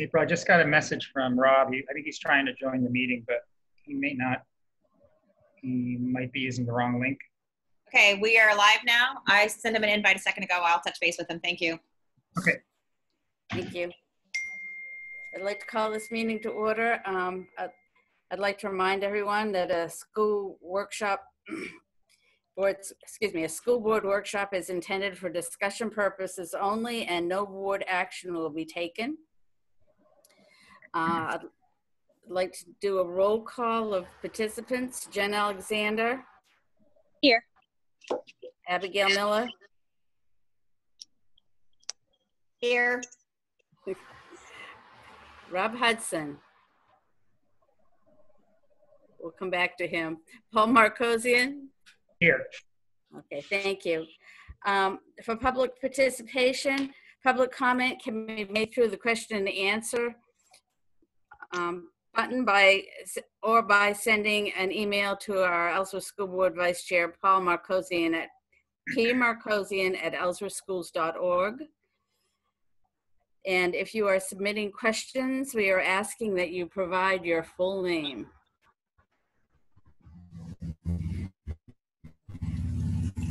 April, I just got a message from Rob. He, I think he's trying to join the meeting, but he may not. He might be using the wrong link. Okay, we are live now. I sent him an invite a second ago. I'll touch base with him. Thank you. Okay. Thank you. I'd like to call this meeting to order. Um, I'd- I'd like to remind everyone that a school workshop, board, excuse me, a school board workshop is intended for discussion purposes only and no board action will be taken. Uh, I'd like to do a roll call of participants. Jen Alexander. Here. Abigail Miller. Here. Rob Hudson. We'll come back to him. Paul Marcosian. Here. Okay, thank you. Um, For public participation, public comment can be made through the question and answer um, button by, or by sending an email to our Ellsworth School Board Vice Chair, Paul Marcosian at pmarcosian@ellsworthschools.org. And if you are submitting questions, we are asking that you provide your full name.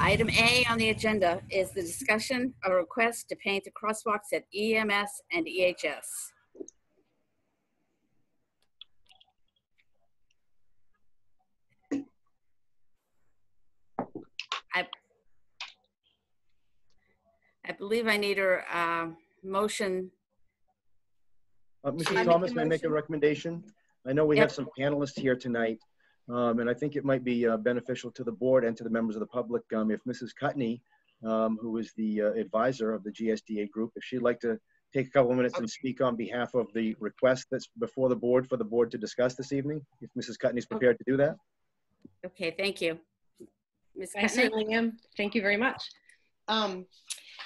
Item A on the agenda is the discussion of a request to paint the crosswalks at EMS and EHS. I I believe I need a uh, motion. Uh, Mrs. Thomas, may I make a recommendation? I know we Yep. have some panelists here tonight, um, and I think it might be uh, beneficial to the board and to the members of the public um, if Mrs. Cutney, um, who is the uh, advisor of the GSDA group, if she'd like to take a couple of minutes and speak on behalf of the request that's before the board for the board to discuss this evening, if Mrs. Cutney's prepared to do that. Okay, thank you. Ms. I certainly am. Thank you very much. Um,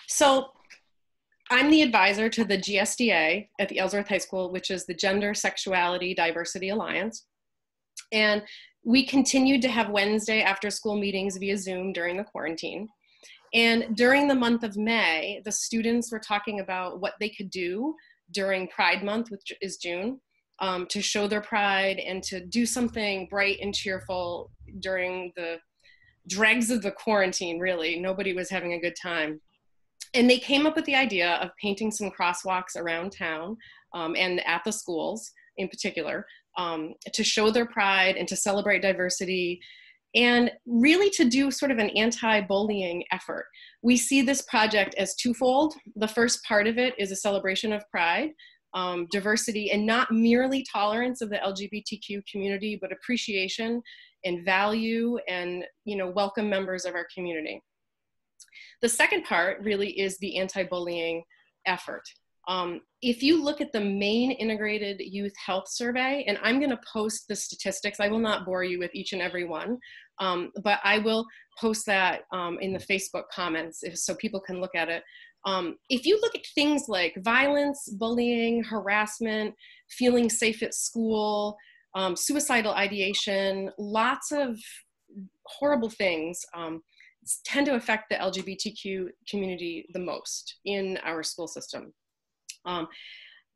so I'm the advisor to the GSDA at the Ellsworth High School, which is the Gender Sexuality Diversity Alliance. And we continued to have Wednesday after school meetings via Zoom during the quarantine. And during the month of May, the students were talking about what they could do during Pride Month, which is June, um, to show their pride and to do something bright and cheerful during the dregs of the quarantine, really. Nobody was having a good time. And they came up with the idea of painting some crosswalks around town um, and at the schools in particular um, to show their pride and to celebrate diversity and really to do sort of an anti bullying effort. We see this project as twofold. The first part of it is a celebration of pride. Um, diversity and not merely tolerance of the LGBTQ community, but appreciation and value and you know welcome members of our community. The second part really is the anti-bullying effort. Um, if you look at the Maine integrated youth health survey and i'm going to post the statistics i will not bore you with each and every one um, but i will post that um, in the facebook comments if, so people can look at it. Um, if you look at things like violence bullying harassment feeling safe at school um, suicidal ideation, lots of horrible things um, tend to affect the LGBTQ community the most in our school system. Um,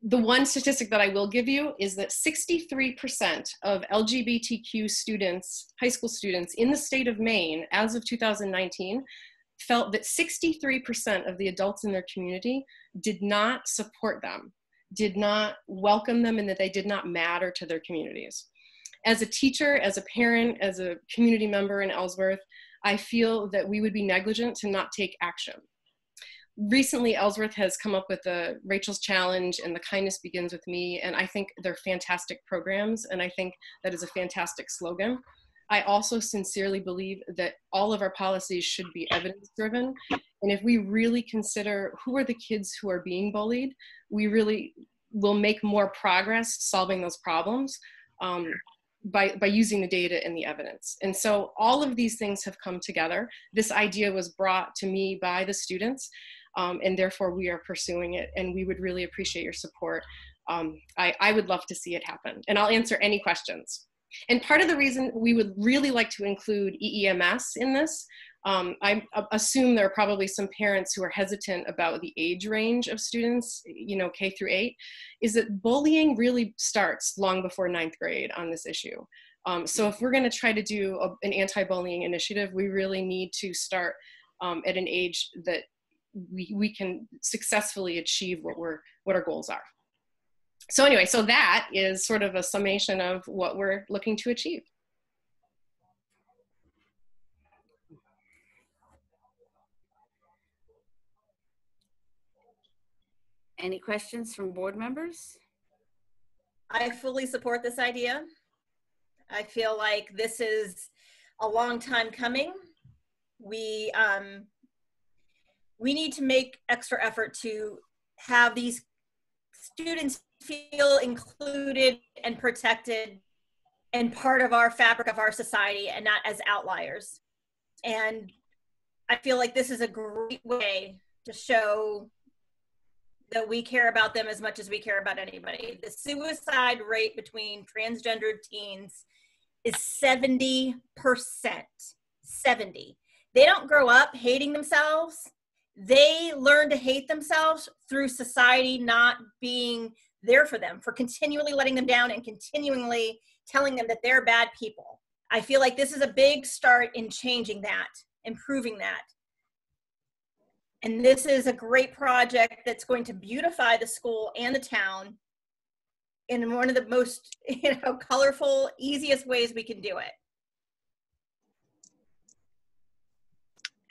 the one statistic that I will give you is that 63% of LGBTQ students, high school students in the state of Maine as of 2019, felt that 63% of the adults in their community did not support them did not welcome them and that they did not matter to their communities. As a teacher, as a parent, as a community member in Ellsworth, I feel that we would be negligent to not take action. Recently, Ellsworth has come up with the Rachel's Challenge and the Kindness Begins with Me, and I think they're fantastic programs, and I think that is a fantastic slogan. I also sincerely believe that all of our policies should be evidence driven. And if we really consider who are the kids who are being bullied, we really will make more progress solving those problems um, by, by using the data and the evidence. And so all of these things have come together. This idea was brought to me by the students, um, and therefore we are pursuing it. And we would really appreciate your support. Um, I, I would love to see it happen. And I'll answer any questions. And part of the reason we would really like to include EEMS in this, um, I assume there are probably some parents who are hesitant about the age range of students, you know, K through eight, is that bullying really starts long before ninth grade on this issue. Um, so if we're going to try to do a, an anti-bullying initiative, we really need to start um, at an age that we, we can successfully achieve what we're what our goals are so anyway, so that is sort of a summation of what we're looking to achieve. Any questions from board members? I fully support this idea. I feel like this is a long time coming. We um, we need to make extra effort to have these students feel included and protected and part of our fabric of our society and not as outliers. And I feel like this is a great way to show that we care about them as much as we care about anybody. The suicide rate between transgendered teens is 70%. 70. They don't grow up hating themselves. They learn to hate themselves through society not being there for them, for continually letting them down and continually telling them that they're bad people. I feel like this is a big start in changing that, improving that. And this is a great project that's going to beautify the school and the town in one of the most, you know, colorful, easiest ways we can do it.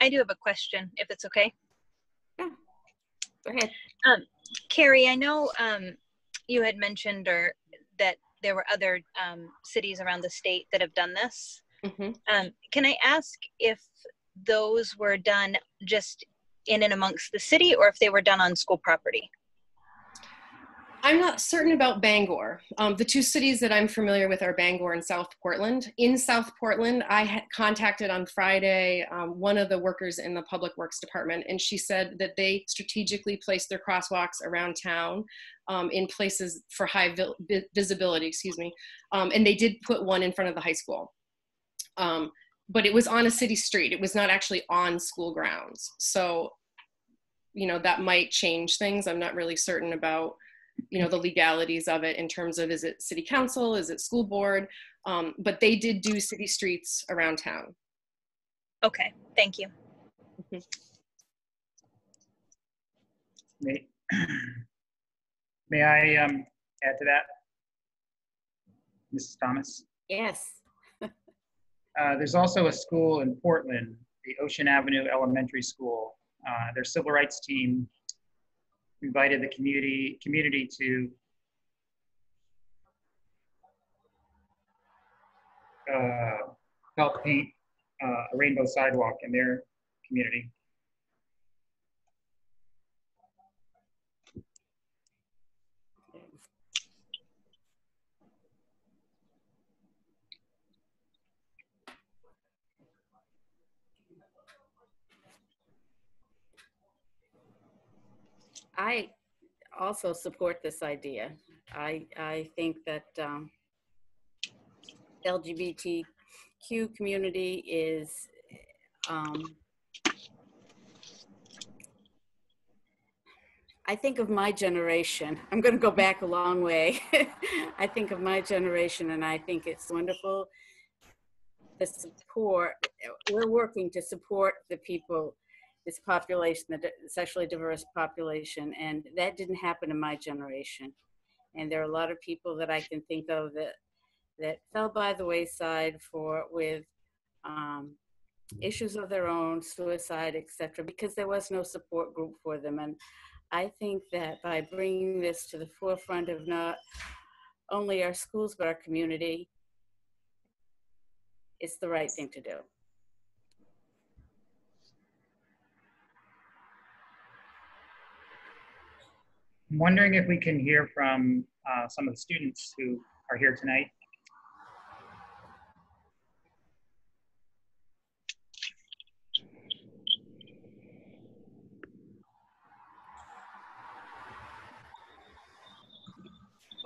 I do have a question, if it's okay. Yeah. Go ahead. Um, Carrie, I know um, you had mentioned or that there were other um, cities around the state that have done this. Mm-hmm. Um, can I ask if those were done just in and amongst the city or if they were done on school property? I'm not certain about Bangor. Um, the two cities that I'm familiar with are Bangor and South Portland. In South Portland, I contacted on Friday um, one of the workers in the Public Works Department, and she said that they strategically placed their crosswalks around town um, in places for high vi visibility, excuse me, um, and they did put one in front of the high school. Um, but it was on a city street. It was not actually on school grounds. So, you know, that might change things. I'm not really certain about you know the legalities of it in terms of is it city council is it school board? Um, but they did do city streets around town. Okay thank you. Mm-hmm. may, may i um, add to that? Mrs thomas? Yes. uh, there's also a school in portland the ocean avenue elementary school. Uh, their civil rights team invited the community community to uh, help paint uh, a rainbow sidewalk in their community. I also support this idea. I, I think that um, LGBTQ community is um, I think of my generation. I'm going to go back a long way. I think of my generation, and I think it's wonderful. The support, we're working to support the people this population, the sexually diverse population, and that didn't happen in my generation. And there are a lot of people that I can think of that that fell by the wayside for with um, issues of their own, suicide, etc., because there was no support group for them. And I think that by bringing this to the forefront of not only our schools but our community, it's the right thing to do. I'm wondering if we can hear from uh, some of the students who are here tonight.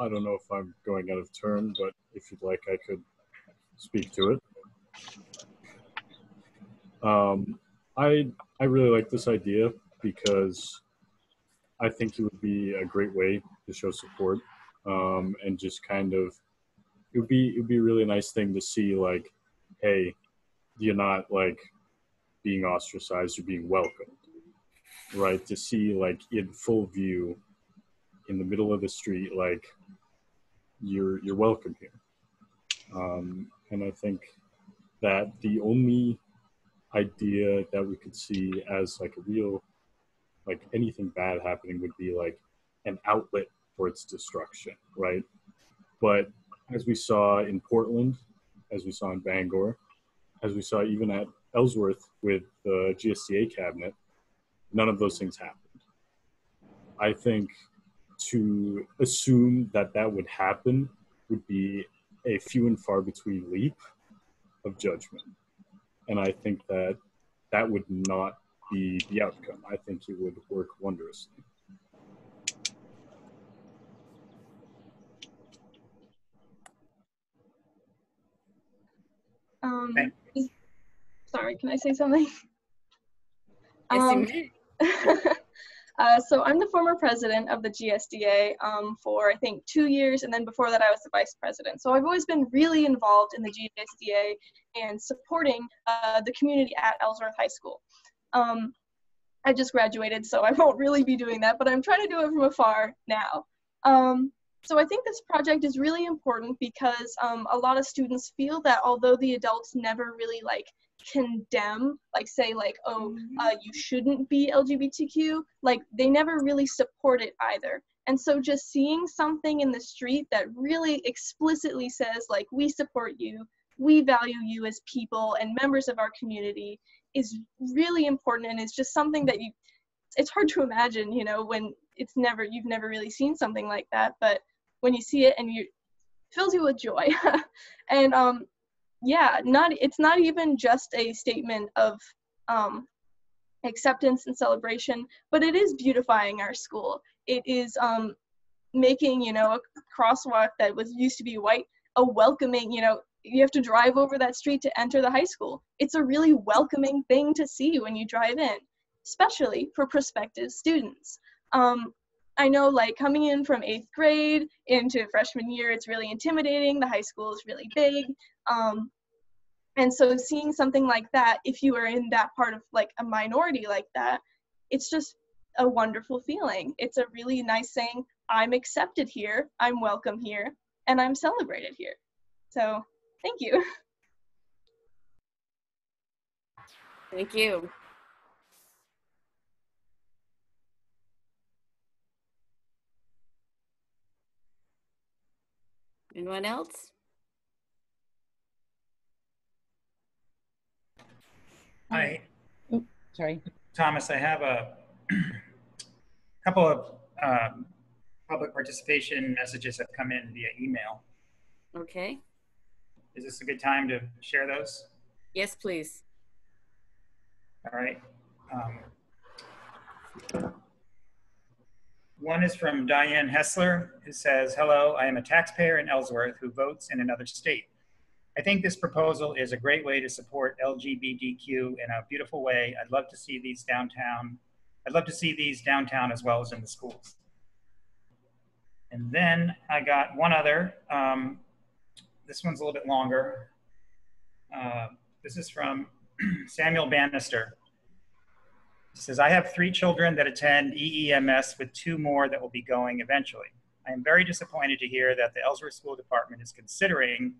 I don't know if I'm going out of turn, but if you'd like, I could speak to it. Um, I I really like this idea because I think it would be a great way to show support um, and just kind of it would be it would be a really nice thing to see like, hey, you're not like being ostracized, you're being welcomed, right? To see like in full view in the middle of the street, like you're you're welcome here. Um, and I think that the only idea that we could see as like a real like anything bad happening would be like an outlet for its destruction, right? But as we saw in Portland, as we saw in Bangor, as we saw even at Ellsworth with the GSDA cabinet, none of those things happened. I think to assume that that would happen would be a few and far between leap of judgment. And I think that that would not be the outcome. I think it would work wondrously. Um, sorry, can I say something? Yes, you Um, uh, so I'm the former president of the GSDA um, for I think two years, and then before that I was the vice president. So I've always been really involved in the GSDA and supporting uh, the community at Ellsworth High School. Um, I just graduated, so I won't really be doing that, but I'm trying to do it from afar now. Um, so I think this project is really important because um, a lot of students feel that although the adults never really like condemn, like say like, oh, uh, you shouldn't be LGBTQ, like they never really support it either. And so just seeing something in the street that really explicitly says like, we support you, we value you as people and members of our community is really important and it's just something that you it's hard to imagine you know when it's never you've never really seen something like that but when you see it and you fills you with joy. And um yeah not it's not even just a statement of um acceptance and celebration but it is beautifying our school. It is um making you know a crosswalk that was used to be white a welcoming you know you have to drive over that street to enter the high school. It's a really welcoming thing to see when you drive in, especially for prospective students. Um, I know like coming in from eighth grade into freshman year, it's really intimidating. The high school is really big. Um, and so seeing something like that, if you are in that part of like a minority like that, it's just a wonderful feeling. It's a really nice saying, I'm accepted here, I'm welcome here, and I'm celebrated here. So Thank you. Thank you. Anyone else? I, Sorry. Thomas, I have a couple of um, public participation messages have come in via email. Okay. Is this a good time to share those? Yes, please. All right. Um, one is from Diane Hessler, who says, Hello, I am a taxpayer in Ellsworth who votes in another state. I think this proposal is a great way to support LGBTQ in a beautiful way. I'd love to see these downtown. I'd love to see these downtown as well as in the schools. And then I got one other. Um, this one's a little bit longer. Uh, this is from Samuel Bannister. He says, I have three children that attend EEMS with two more that will be going eventually. I am very disappointed to hear that the Ellsworth School Department is considering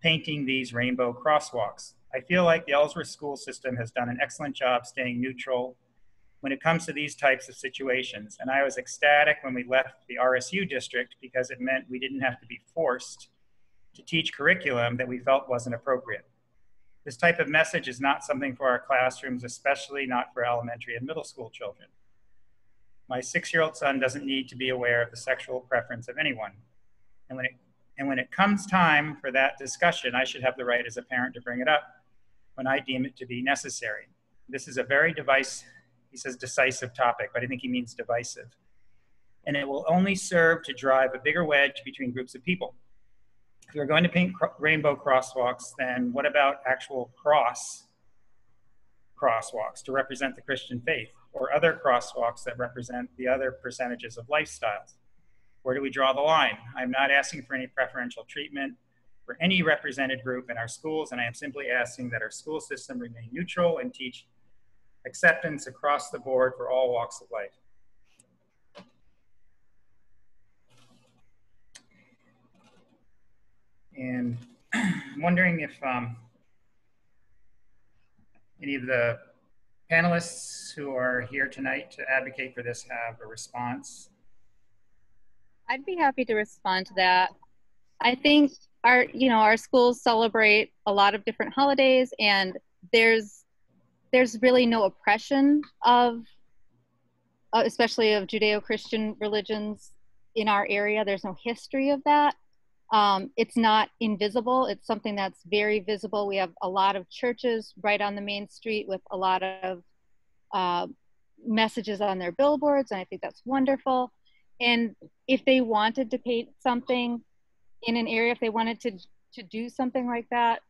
painting these rainbow crosswalks. I feel like the Ellsworth school system has done an excellent job staying neutral when it comes to these types of situations. And I was ecstatic when we left the RSU district because it meant we didn't have to be forced to teach curriculum that we felt wasn't appropriate. This type of message is not something for our classrooms, especially not for elementary and middle school children. My six-year-old son doesn't need to be aware of the sexual preference of anyone. And when, it, and when it comes time for that discussion, I should have the right as a parent to bring it up when I deem it to be necessary. This is a very device, he says decisive topic, but I think he means divisive. And it will only serve to drive a bigger wedge between groups of people. If we're going to paint rainbow crosswalks, then what about actual cross crosswalks to represent the Christian faith or other crosswalks that represent the other percentages of lifestyles? Where do we draw the line? I'm not asking for any preferential treatment for any represented group in our schools, and I am simply asking that our school system remain neutral and teach acceptance across the board for all walks of life. And I'm wondering if um, any of the panelists who are here tonight to advocate for this have a response. I'd be happy to respond to that. I think our, you know, our schools celebrate a lot of different holidays and there's there's really no oppression of especially of Judeo-Christian religions in our area. There's no history of that. Um, it's not invisible. It's something that's very visible. We have a lot of churches right on the main street with a lot of uh, messages on their billboards, and I think that's wonderful. And if they wanted to paint something in an area, if they wanted to to do something like that,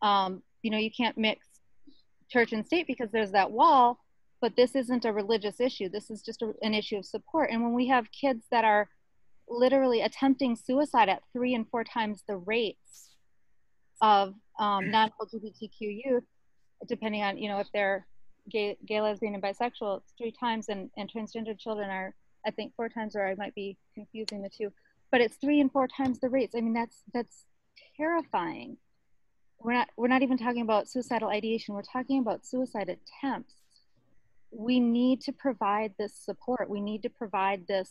um, you know, you can't mix church and state because there's that wall. But this isn't a religious issue. This is just a, an issue of support. And when we have kids that are literally attempting suicide at three and four times the rates of um, non-LGBTQ youth, depending on you know if they're gay, gay, lesbian, and bisexual. It's three times, and, and transgender children are I think four times, or I might be confusing the two, but it's three and four times the rates. I mean that's that's terrifying. We're not we're not even talking about suicidal ideation. We're talking about suicide attempts. We need to provide this support. We need to provide this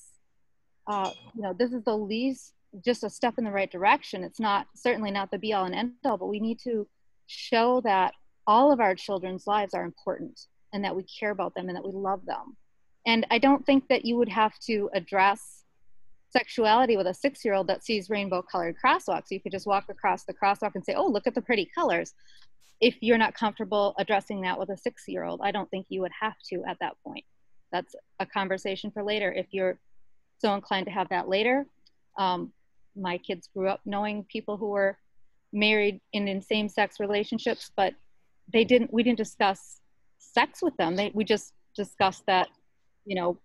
uh, you know, this is the least, just a step in the right direction. It's not, certainly not the be all and end all, but we need to show that all of our children's lives are important and that we care about them and that we love them. And I don't think that you would have to address sexuality with a six year old that sees rainbow colored crosswalks. You could just walk across the crosswalk and say, oh, look at the pretty colors. If you're not comfortable addressing that with a six year old, I don't think you would have to at that point. That's a conversation for later. If you're so inclined to have that later. Um, my kids grew up knowing people who were married in, in same-sex relationships, but they didn't. We didn't discuss sex with them. They, we just discussed that, you know,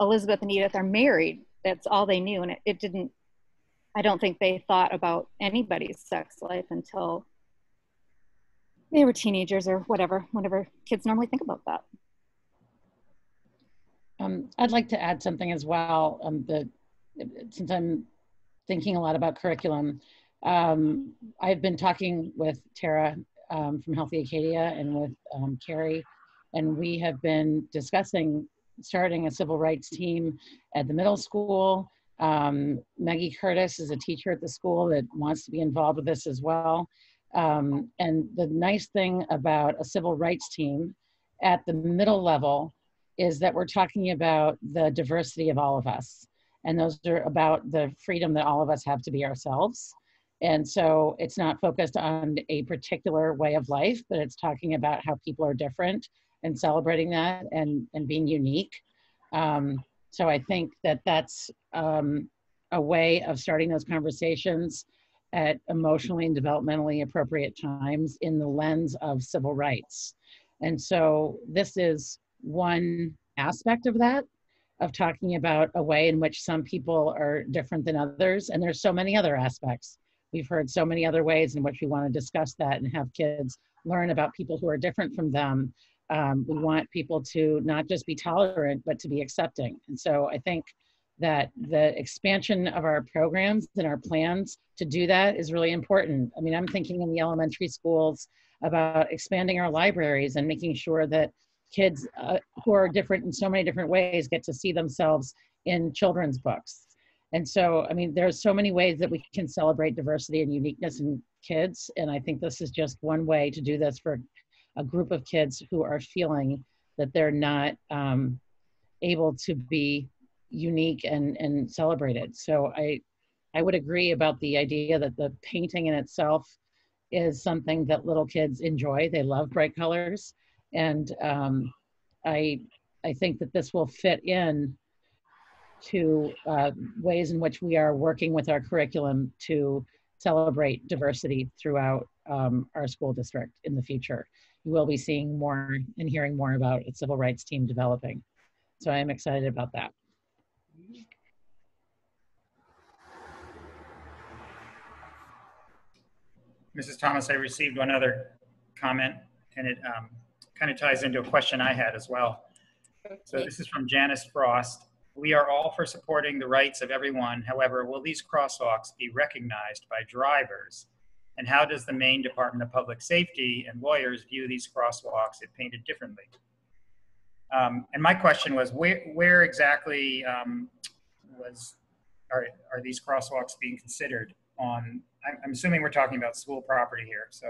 Elizabeth and Edith are married. That's all they knew, and it, it didn't. I don't think they thought about anybody's sex life until they were teenagers or whatever. Whenever kids normally think about that. Um, I'd like to add something as well. Um, since I'm thinking a lot about curriculum, um, I've been talking with Tara um, from Healthy Acadia and with um, Carrie, and we have been discussing starting a civil rights team at the middle school. Um, Maggie Curtis is a teacher at the school that wants to be involved with this as well. and the nice thing about a civil rights team at the middle level is that we're talking about the diversity of all of us. And those are about the freedom that all of us have to be ourselves. And so it's not focused on a particular way of life, but it's talking about how people are different and celebrating that and, and being unique. Um, so I think that that's um, a way of starting those conversations at emotionally and developmentally appropriate times in the lens of civil rights. And so this is one aspect of that of talking about a way in which some people are different than others. And there's so many other aspects. We've heard so many other ways in which we want to discuss that and have kids learn about people who are different from them. Um, we want people to not just be tolerant but to be accepting. And so i think that the expansion of our programs and our plans to do that is really important. I mean, I'm thinking in the elementary schools about expanding our libraries and making sure that kids uh, who are different in so many different ways get to see themselves in children's books. And so, I mean, there's so many ways that we can celebrate diversity and uniqueness in kids. And I think this is just one way to do this for a group of kids who are feeling that they're not um, able to be unique and, and celebrated. So I, I would agree about the idea that the painting in itself is something that little kids enjoy. They love bright colors. And um, I, I think that this will fit in to uh, ways in which we are working with our curriculum to celebrate diversity throughout um, our school district in the future. You will be seeing more and hearing more about a civil rights team developing. So I am excited about that. Mrs. Thomas, I received one other comment and it um, kind of ties into a question I had as well. So this is from Janice Frost. We are all for supporting the rights of everyone. However, will these crosswalks be recognized by drivers? And how does the Maine Department of Public Safety and lawyers view these crosswalks if painted differently? Um, and my question was, where, where exactly um, was are, are these crosswalks being considered on? I'm, I'm assuming we're talking about school property here. So,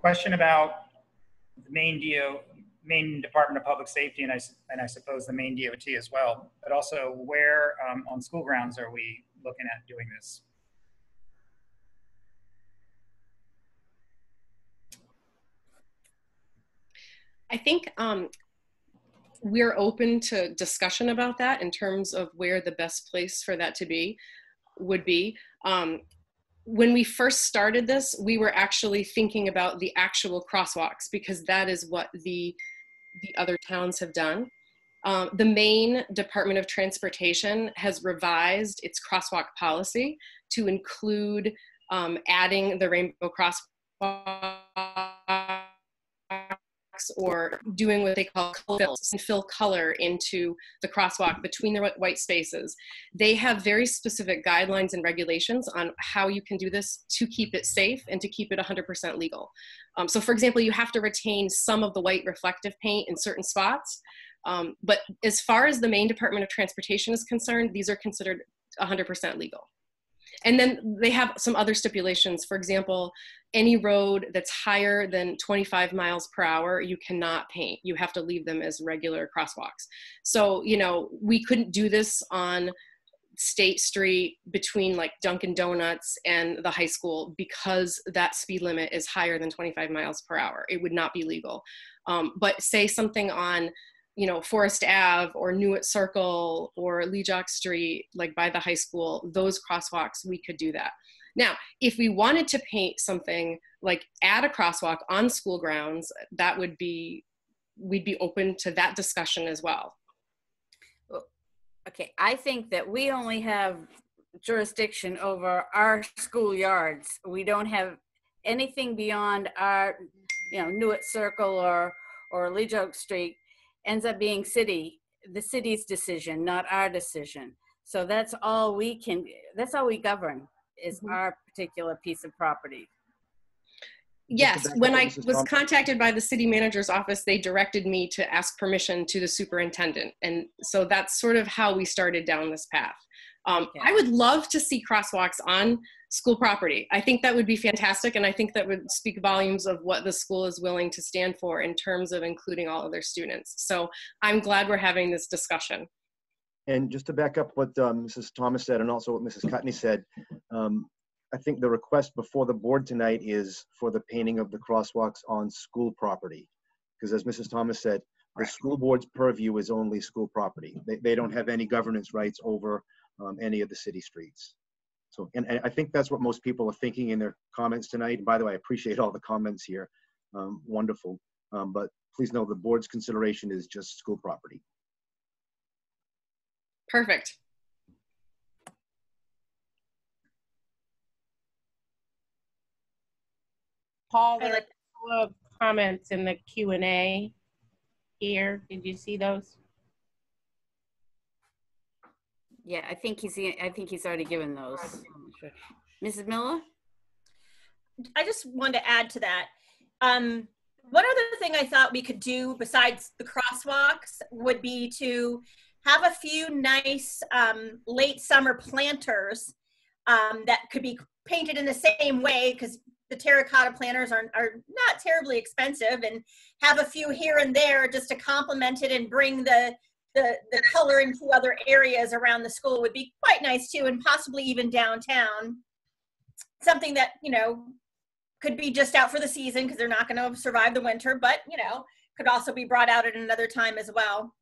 question about the Maine DO, Maine Department of Public Safety, and I and I suppose the Maine DOT as well. But also, where um, on school grounds are we looking at doing this? I think um, we're open to discussion about that in terms of where the best place for that to be would be. Um, when we first started this, we were actually thinking about the actual crosswalks because that is what the the other towns have done. Um, the Maine Department of Transportation has revised its crosswalk policy to include um, adding the rainbow crosswalk or doing what they call fills and fill color into the crosswalk between the white spaces. They have very specific guidelines and regulations on how you can do this to keep it safe and to keep it 100% legal. Um, so for example, you have to retain some of the white reflective paint in certain spots. Um, but as far as the Maine Department of Transportation is concerned, these are considered 100% legal. And then they have some other stipulations. For example, any road that's higher than 25 miles per hour, you cannot paint. You have to leave them as regular crosswalks. So, you know, we couldn't do this on State Street between like Dunkin' Donuts and the high school because that speed limit is higher than 25 miles per hour. It would not be legal. Um, but say something on you know, Forest Ave or Newitt Circle or Lejok Street, like by the high school, those crosswalks, we could do that. Now, if we wanted to paint something like add a crosswalk on school grounds, that would be, we'd be open to that discussion as well. Okay, I think that we only have jurisdiction over our schoolyards. We don't have anything beyond our, you know, Newitt Circle or, or Lejok Street ends up being city, the city's decision, not our decision. So that's all we can, that's all we govern is Mhm. our particular piece of property. Yes, when I was contacted by the city manager's office, they directed me to ask permission to the superintendent. And so that's sort of how we started down this path. Um, Okay. I would love to see crosswalks on school property. I think that would be fantastic. And I think that would speak volumes of what the school is willing to stand for in terms of including all of their students. So I'm glad we're having this discussion. And just to back up what um, Mrs. Thomas said and also what Mrs. Cutney said, um, I think the request before the board tonight is for the painting of the crosswalks on school property. Because as Mrs. Thomas said, the school board's purview is only school property. They, they don't have any governance rights over um, any of the city streets. So, and, and I think that's what most people are thinking in their comments tonight. And by the way, I appreciate all the comments here. Um, wonderful. Um, but please know the board's consideration is just school property. Perfect. Paul, there are a like- couple of comments in the Q and A here. Did you see those? Yeah, I think he's, I think he's already given those. Sure. Mrs. Miller? I just wanted to add to that. Um, one other thing I thought we could do besides the crosswalks would be to have a few nice um, late summer planters um, that could be painted in the same way because the terracotta planters are, are not terribly expensive and have a few here and there just to complement it and bring the the, the color into other areas around the school would be quite nice too and possibly even downtown. Something that you know could be just out for the season because they're not going to survive the winter but you know could also be brought out at another time as well.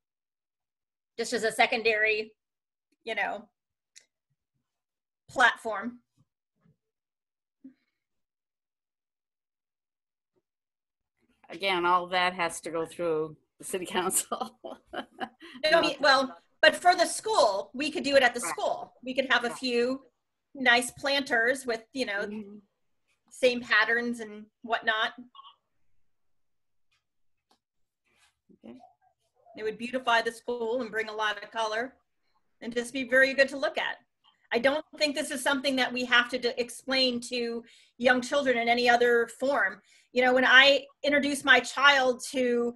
Just as a secondary you know platform. Again, all that has to go through the city council. Mean, well, but for the school, we could do it at the school. We could have a few nice planters with, you know, mm-hmm. same patterns and whatnot. Okay. It would beautify the school and bring a lot of color and just be very good to look at. I don't think this is something that we have to d- explain to young children in any other form. You know, when I introduce my child to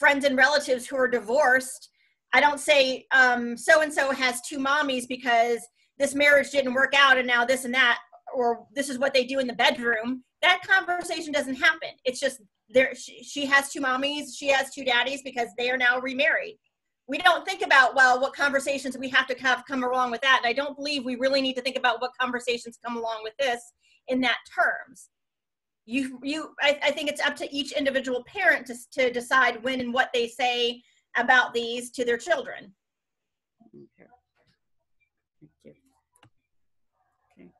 friends and relatives who are divorced, I don't say so and so has two mommies because this marriage didn't work out and now this and that, or this is what they do in the bedroom. That conversation doesn't happen. It's just there. She, she has two mommies, she has two daddies because they are now remarried. We don't think about well what conversations we have to have come along with that. And I don't believe we really need to think about what conversations come along with this in that terms you you I, I, think it's up to each individual parent to, to decide when and what they say about these to their children Okay. Thank you. Okay.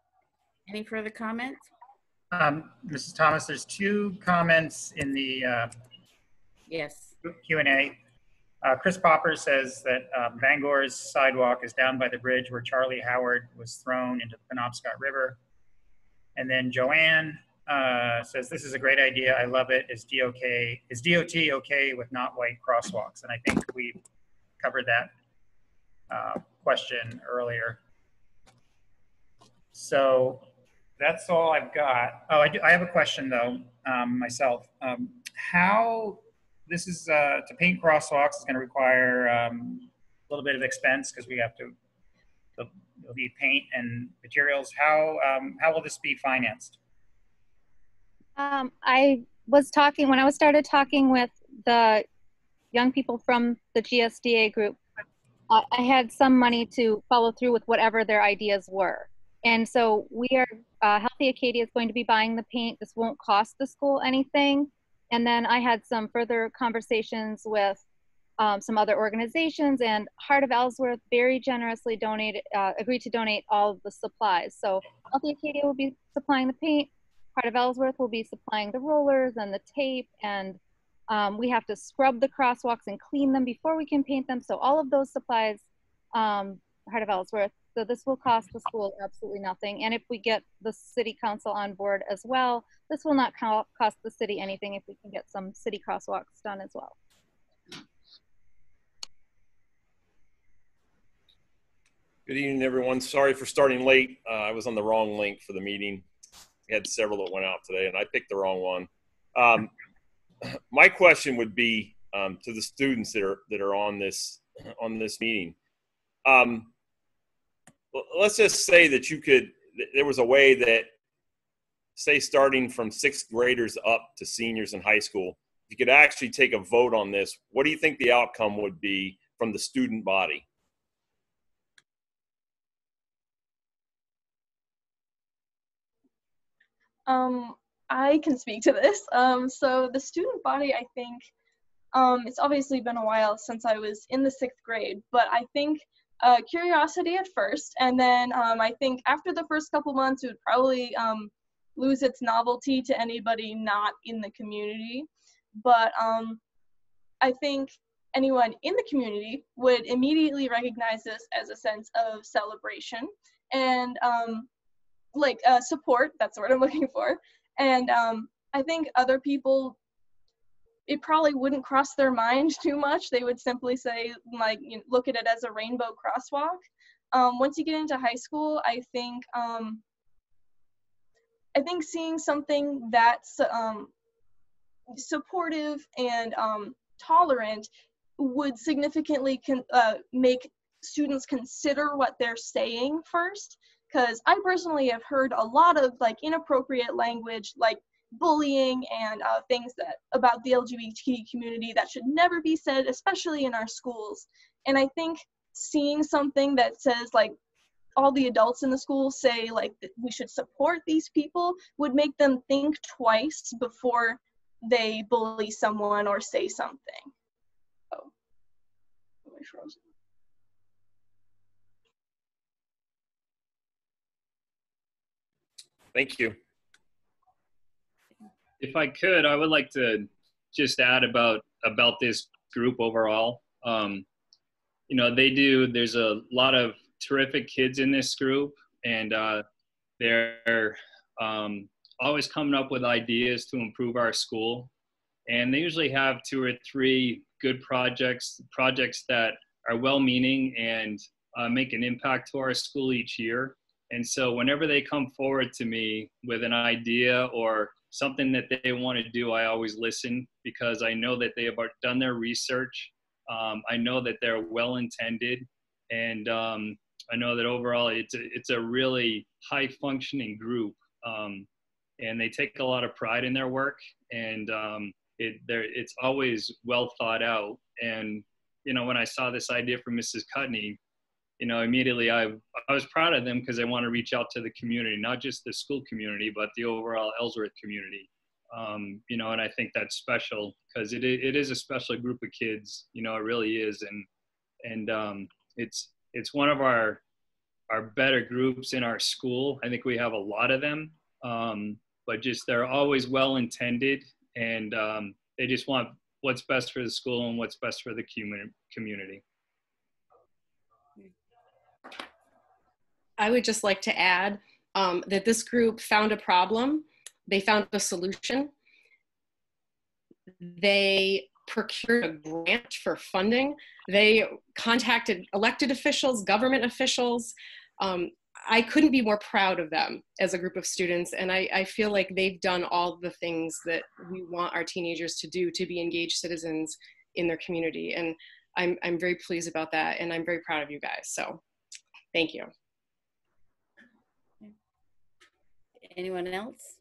Any further comments? Um, Mrs. Thomas, there's two comments in the uh, Yes. Q&A. Uh, Chris Popper says that um, Bangor's sidewalk is down by the bridge where Charlie Howard was thrown into the Penobscot River. And then Joanne uh, says this is a great idea. I love it. Is DOT is DOT okay with not white crosswalks? And I think we covered that uh, question earlier. So that's all I've got. Oh, I, do, I have a question though um, myself. Um, how this is uh, to paint crosswalks is going to require um, a little bit of expense because we have to. There'll be paint and materials. How um, how will this be financed? Um, I was talking when I was started talking with the young people from the GSDA group. Uh, I had some money to follow through with whatever their ideas were, and so we are uh, Healthy Acadia is going to be buying the paint. This won't cost the school anything. And then I had some further conversations with um, some other organizations, and Heart of Ellsworth very generously donated, uh, agreed to donate all of the supplies. So Healthy Acadia will be supplying the paint. Heart of Ellsworth will be supplying the rollers and the tape, and um, we have to scrub the crosswalks and clean them before we can paint them. So all of those supplies, um, of Ellsworth. So this will cost the school absolutely nothing. And if we get the city council on board as well, this will not co cost the city anything if we can get some city crosswalks done as well. Good evening, everyone. Sorry for starting late. Uh, I was on the wrong link for the meeting. Had several that went out today, and I picked the wrong one. Um, my question would be um, to the students that are that are on this on this meeting. Um, let's just say that you could. There was a way that, say, starting from sixth graders up to seniors in high school, if you could actually take a vote on this, what do you think the outcome would be from the student body? Um, I can speak to this. Um, so the student body, I think, um, it's obviously been a while since I was in the sixth grade, but I think uh, curiosity at first, and then um, I think after the first couple months, it would probably um, lose its novelty to anybody not in the community. But um, I think anyone in the community would immediately recognize this as a sense of celebration and um, like uh, support. That's what I'm looking for. And um, I think other people, it probably wouldn't cross their mind too much. They would simply say, like, you know, look at it as a rainbow crosswalk. um, once you get into high school, I think um, I think seeing something that's um, supportive and um, tolerant would significantly con- uh, make students consider what they're saying first. Because I personally have heard a lot of like inappropriate language, like bullying and uh, things that about the LGBT community that should never be said, especially in our schools. And I think seeing something that says like all the adults in the school say like we should support these people would make them think twice before they bully someone or say something. Oh, am frozen? Thank you. If I could, I would like to just add about about this group overall. Um, you know, they do. There's a lot of terrific kids in this group, and uh, they're um, always coming up with ideas to improve our school. And they usually have two or three good projects, projects that are well-meaning and uh, make an impact to our school each year. And so whenever they come forward to me with an idea or something that they want to do, I always listen because I know that they have done their research. Um, I know that they're well intended, and um, I know that overall it's a, it's a really high functioning group, um, and they take a lot of pride in their work, and um, it it's always well thought out. And you know, when I saw this idea from Mrs. Cutney, you know, immediately I I was proud of them because they want to reach out to the community, not just the school community, but the overall Ellsworth community. Um, you know, and I think that's special because it it is a special group of kids. You know, it really is, and and um, it's it's one of our our better groups in our school. I think we have a lot of them, um, but just they're always well intended, and um, they just want what's best for the school and what's best for the community. I would just like to add um, that this group found a problem, they found a solution. They procured a grant for funding. They contacted elected officials, government officials. Um, I couldn't be more proud of them as a group of students, and I, I, feel like they've done all the things that we want our teenagers to do to be engaged citizens in their community. And I'm, I'm very pleased about that, and I'm very proud of you guys. So, thank you. Anyone else?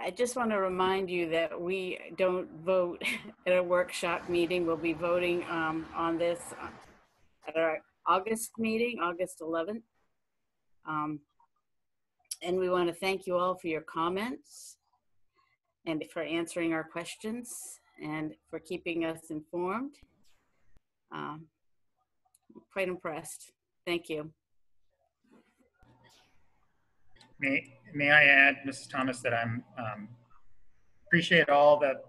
I just want to remind you that we don't vote at a workshop meeting. We'll be voting um, on this at our August meeting, August 11th. Um, and we want to thank you all for your comments and for answering our questions and for keeping us informed. Um, quite impressed. Thank you. May, may I add, Mrs. Thomas, that I'm um, appreciate all the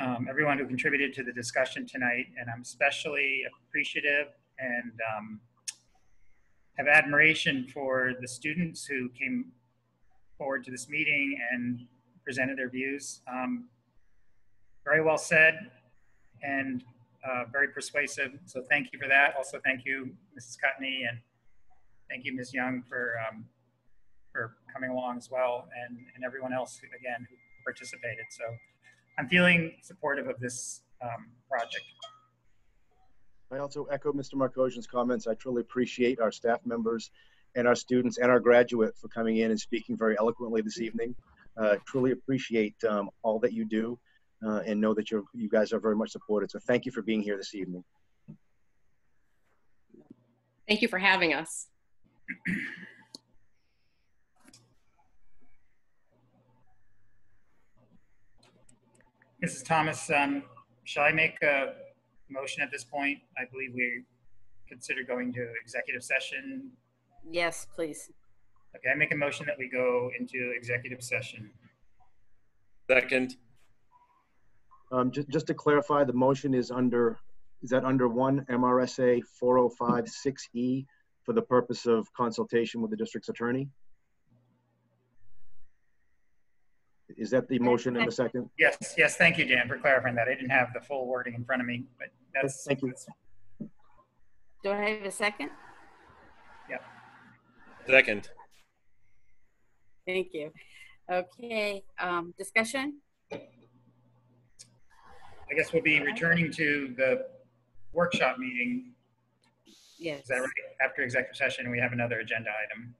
um, everyone who contributed to the discussion tonight, and I'm especially appreciative and um, have admiration for the students who came forward to this meeting and presented their views. Um, very well said and uh, very persuasive. So thank you for that. Also, thank you, Mrs. Cutney, and thank you, Ms. Young, for um, for coming along as well, and, and everyone else, again, who participated. So I'm feeling supportive of this um, project. I also echo Mr. Markosian's comments. I truly appreciate our staff members and our students and our graduate for coming in and speaking very eloquently this evening. Uh, truly appreciate um, all that you do uh, and know that you you guys are very much supported. So thank you for being here this evening. Thank you for having us. Mrs. Thomas, um, shall I make a motion at this point? I believe we consider going to executive session. Yes, please. Okay, I make a motion that we go into executive session. Second. Um, just, just to clarify, the motion is under, is that under one MRSA 4056E for the purpose of consultation with the district's attorney? Is that the motion in a second? Yes, yes, thank you, Dan, for clarifying that. I didn't have the full wording in front of me, but that's. Thank you. Do I have a second? Second. Thank you. Okay, um, discussion? I guess we'll be returning to the workshop meeting. Yes. Is that right? After executive session, we have another agenda item.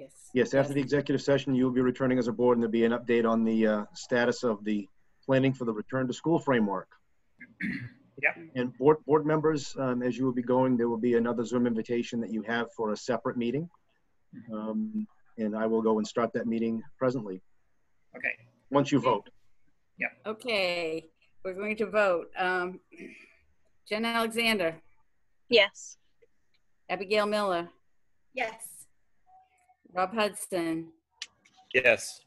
Yes. Yes, after the executive session, you will be returning as a board and there'll be an update on the uh, status of the planning for the return to school framework. Yep. And board, board members, um, as you will be going, there will be another Zoom invitation that you have for a separate meeting. Um, And I will go and start that meeting presently, Okay. once you vote. Okay, we're going to vote. Um, Jen Alexander, Yes. Abigail Miller, Yes. Rob Hudson, Yes.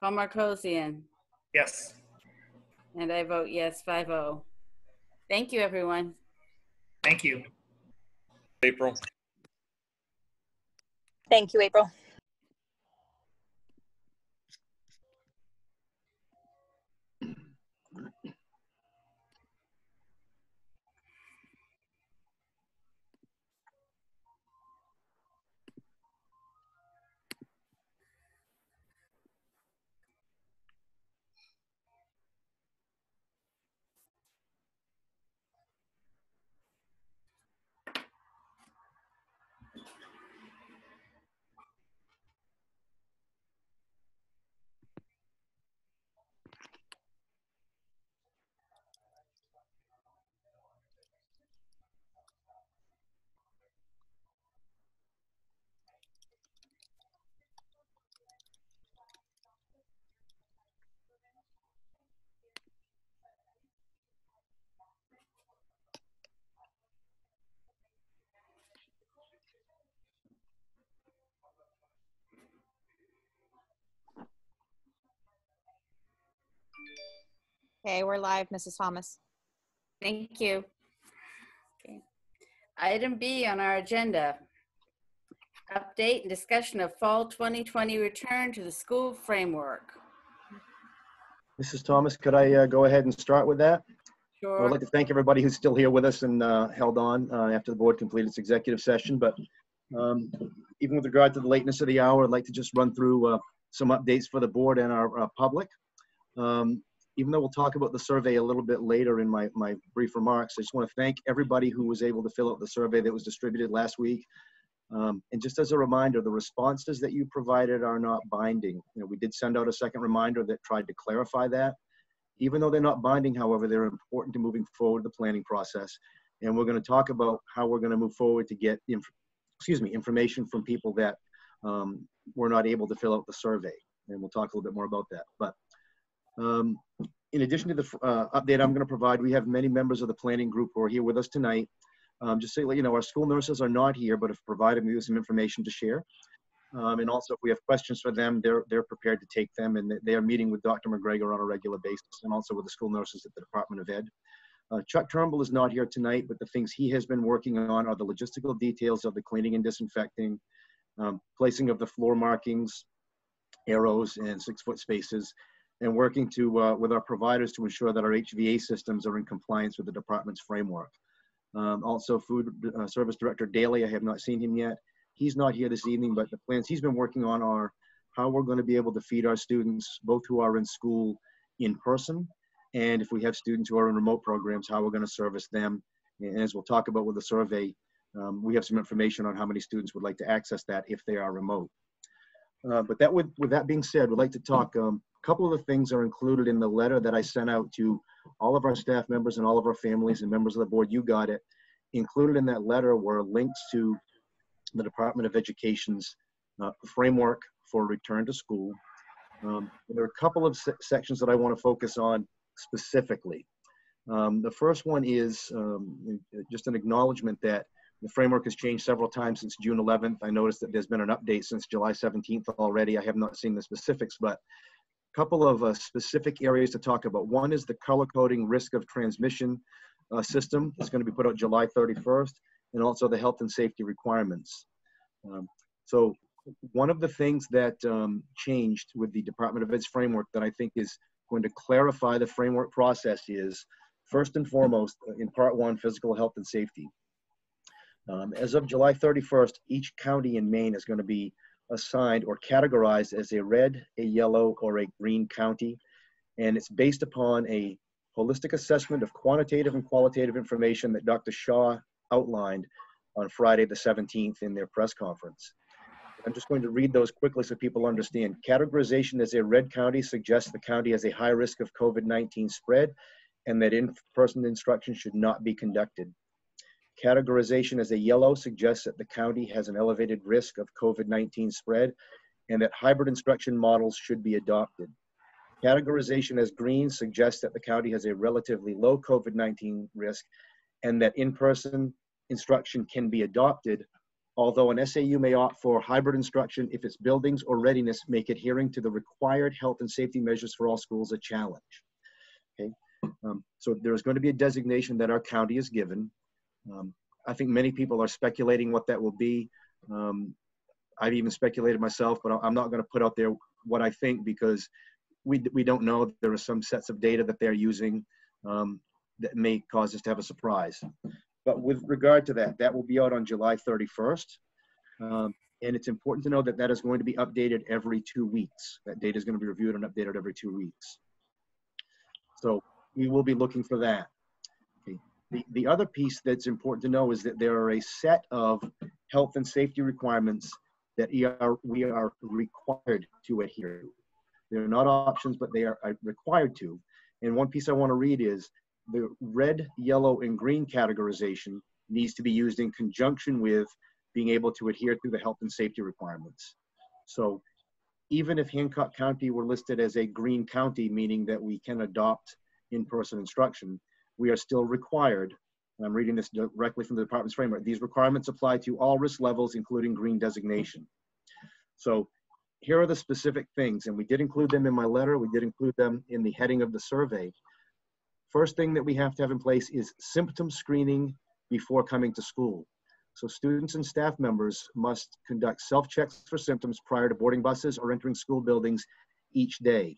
Paul Marcosian, Yes. and I vote yes, 5-0. Thank you, everyone. Thank you. April. Thank you, April. Okay, we're live, Mrs. Thomas. Thank you. Okay. Item B on our agenda. Update and discussion of fall 2020 return to the school framework. Mrs. Thomas, could I uh, go ahead and start with that? Sure. I would like to thank everybody who's still here with us and uh, held on uh, after the board completed its executive session. But um, even with regard to the lateness of the hour, I'd like to just run through uh, some updates for the board and our uh, public. Um, Even though we'll talk about the survey a little bit later in my, my brief remarks, I just want to thank everybody who was able to fill out the survey that was distributed last week. Um, And just as a reminder, the responses that you provided are not binding. You know, we did send out a second reminder that tried to clarify that. Even though they're not binding, however, they're important to moving forward the planning process. And we're going to talk about how we're going to move forward to get, excuse me, information from people that um, were not able to fill out the survey. And we'll talk a little bit more about that. But um, in addition to the uh, update I'm going to provide, we have many members of the planning group who are here with us tonight. Um, just so you know, our school nurses are not here, but have provided me with some information to share. Um, and also, if we have questions for them, they're they're prepared to take them, and they- are meeting with Dr. McGregor on a regular basis, and also with the school nurses at the Department of Ed. Uh, Chuck Turnbull is not here tonight, but the things he has been working on are the logistical details of the cleaning and disinfecting, um, placing of the floor markings, arrows, and six-foot spaces, and working to uh, with our providers to ensure that our HVA systems are in compliance with the department's framework. Um, also, Food uh, Service Director Daly, I have not seen him yet. He's not here this evening, but the plans he's been working on are how we're going to be able to feed our students, both who are in school in person, and if we have students who are in remote programs, how we're going to service them. And as we'll talk about with the survey, um, we have some information on how many students would like to access that if they are remote. Uh, but that would, with that being said, we'd like to talk. Um, a couple of the things are included in the letter that I sent out to all of our staff members and all of our families and members of the board. You got it. Included in that letter were links to the Department of Education's uh, framework for return to school. Um, there are a couple of se- sections that I want to focus on specifically. Um, the first one is um, just an acknowledgement that the framework has changed several times since June 11th. I noticed that there's been an update since July 17th already. I have not seen the specifics, but couple of uh, specific areas to talk about. One is the color coding risk of transmission uh, system. It's going to be put out July 31st, and also the health and safety requirements. Um, so one of the things that um, changed with the Department of Ed's framework that I think is going to clarify the framework process is, first and foremost, uh, in part one, physical health and safety. Um, as of July 31st, each county in Maine is going to be assigned or categorized as a red, a yellow, or a green county. And it's based upon a holistic assessment of quantitative and qualitative information that Dr. Shah outlined on Friday the 17th in their press conference. I'm just going to read those quickly so people understand. Categorization as a red county suggests the county has a high risk of COVID-19 spread and that in-person instruction should not be conducted. Categorization as a yellow suggests that the county has an elevated risk of COVID-19 spread and that hybrid instruction models should be adopted. Categorization as green suggests that the county has a relatively low COVID-19 risk and that in-person instruction can be adopted, although an SAU may opt for hybrid instruction if its buildings or readiness make adhering to the required health and safety measures for all schools a challenge. Okay, um, so there's going to be a designation that our county is given. Um, I think many people are speculating what that will be. Um, I've even speculated myself, but I'm not going to put out there what I think because we, we don't know. There are some sets of data that they're using um, that may cause us to have a surprise. But with regard to that, that will be out on July 31st. Um, and it's important to know that that is going to be updated every two weeks. That data is going to be reviewed and updated every two weeks. So we will be looking for that. The, the other piece that's important to know is that there are a set of health and safety requirements that are, we are required to adhere to. They're not options, but they are required to. And one piece I want to read is the red, yellow, and green categorization needs to be used in conjunction with being able to adhere to the health and safety requirements. So even if Hancock County were listed as a green county, meaning that we can adopt in-person instruction, we are still required, and I'm reading this directly from the department's framework, these requirements apply to all risk levels, including green designation. So here are the specific things, and we did include them in my letter, we did include them in the heading of the survey. First thing that we have to have in place is symptom screening before coming to school. So students and staff members must conduct self-checks for symptoms prior to boarding buses or entering school buildings each day.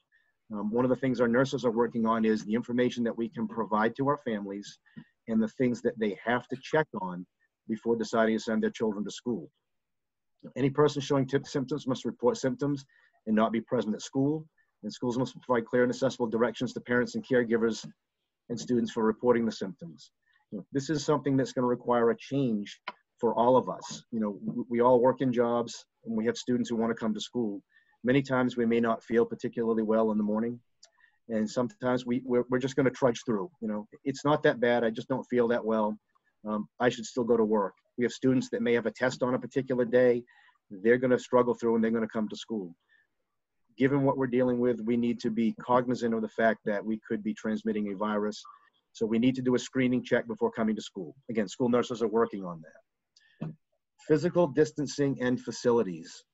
Um, one of the things our nurses are working on is the information that we can provide to our families and the things that they have to check on before deciding to send their children to school. Any person showing symptoms must report symptoms and not be present at school. And schools must provide clear and accessible directions to parents and caregivers and students for reporting the symptoms. You know, this is something that's going to require a change for all of us. You know, we all work in jobs and we have students who want to come to school. Many times we may not feel particularly well in the morning. And sometimes we, we're, we're just going to trudge through. You know, it's not that bad. I just don't feel that well. Um, I should still go to work. We have students that may have a test on a particular day. They're going to struggle through and they're going to come to school given what we're dealing with, we need to be cognizant of the fact that we could be transmitting a virus. So we need to do a screening check before coming to school. Again, school nurses are working on that. Physical distancing and facilities.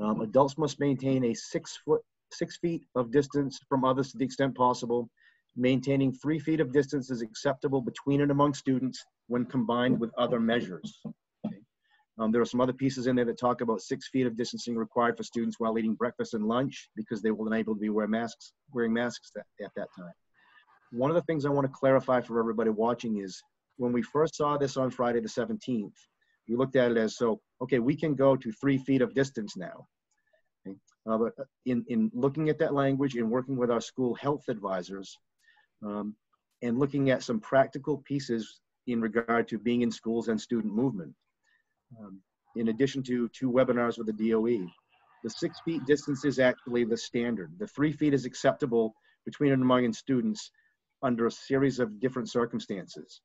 Um, adults must maintain a six foot, six feet of distance from others to the extent possible. Maintaining three feet of distance is acceptable between and among students when combined with other measures. Um, there are some other pieces in there that talk about six feet of distancing required for students while eating breakfast and lunch because they will unable to be wear masks, wearing masks at, at that time. One of the things I want to clarify for everybody watching is when we first saw this on Friday the 17th, we looked at it as so, okay, we can go to three feet of distance now. Okay? Uh, but in, in looking at that language and working with our school health advisors um, and looking at some practical pieces in regard to being in schools and student movement, um, in addition to two webinars with the DOE. The six feet distance is actually the standard. The three feet is acceptable between and among students under a series of different circumstances.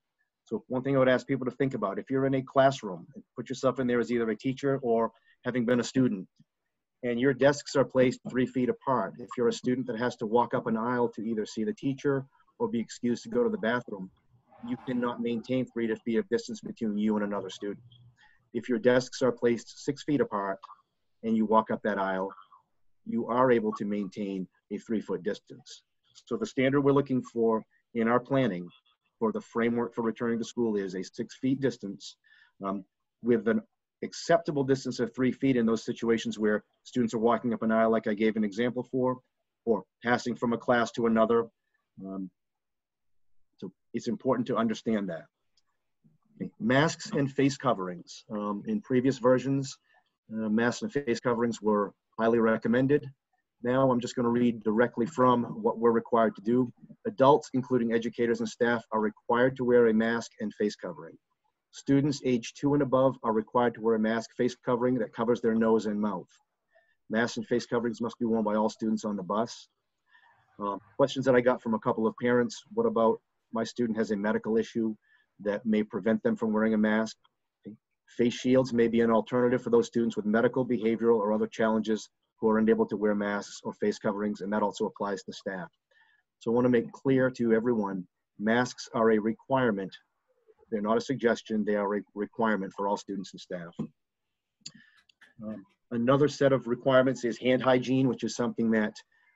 So one thing I would ask people to think about, if you're in a classroom, put yourself in there as either a teacher or having been a student, and your desks are placed three feet apart. If you're a student that has to walk up an aisle to either see the teacher or be excused to go to the bathroom, you cannot maintain three to feet of distance between you and another student if your desks are placed six feet apart and you walk up that aisle, you are able to maintain a three foot distance. So the standard we're looking for in our planning for the framework for returning to school is a six feet distance um, with an acceptable distance of three feet in those situations where students are walking up an aisle like I gave an example for, or passing from a class to another. Um, so it's important to understand that. Masks and face coverings. Um, in previous versions, uh, masks and face coverings were highly recommended. Now I'm just going to read directly from what we're required to do. Adults, including educators and staff, are required to wear a mask and face covering. Students age two and above are required to wear a mask face covering that covers their nose and mouth. Masks and face coverings must be worn by all students on the bus. Um, questions that I got from a couple of parents. What about my student has a medical issue that may prevent them from wearing a mask? Face shields may be an alternative for those students with medical, behavioral, or other challenges who are unable to wear masks or face coverings, and that also applies to staff. So I want to make clear to everyone, masks are a requirement. They're not a suggestion, they are a requirement for all students and staff. Um, another set of requirements is hand hygiene, which is something that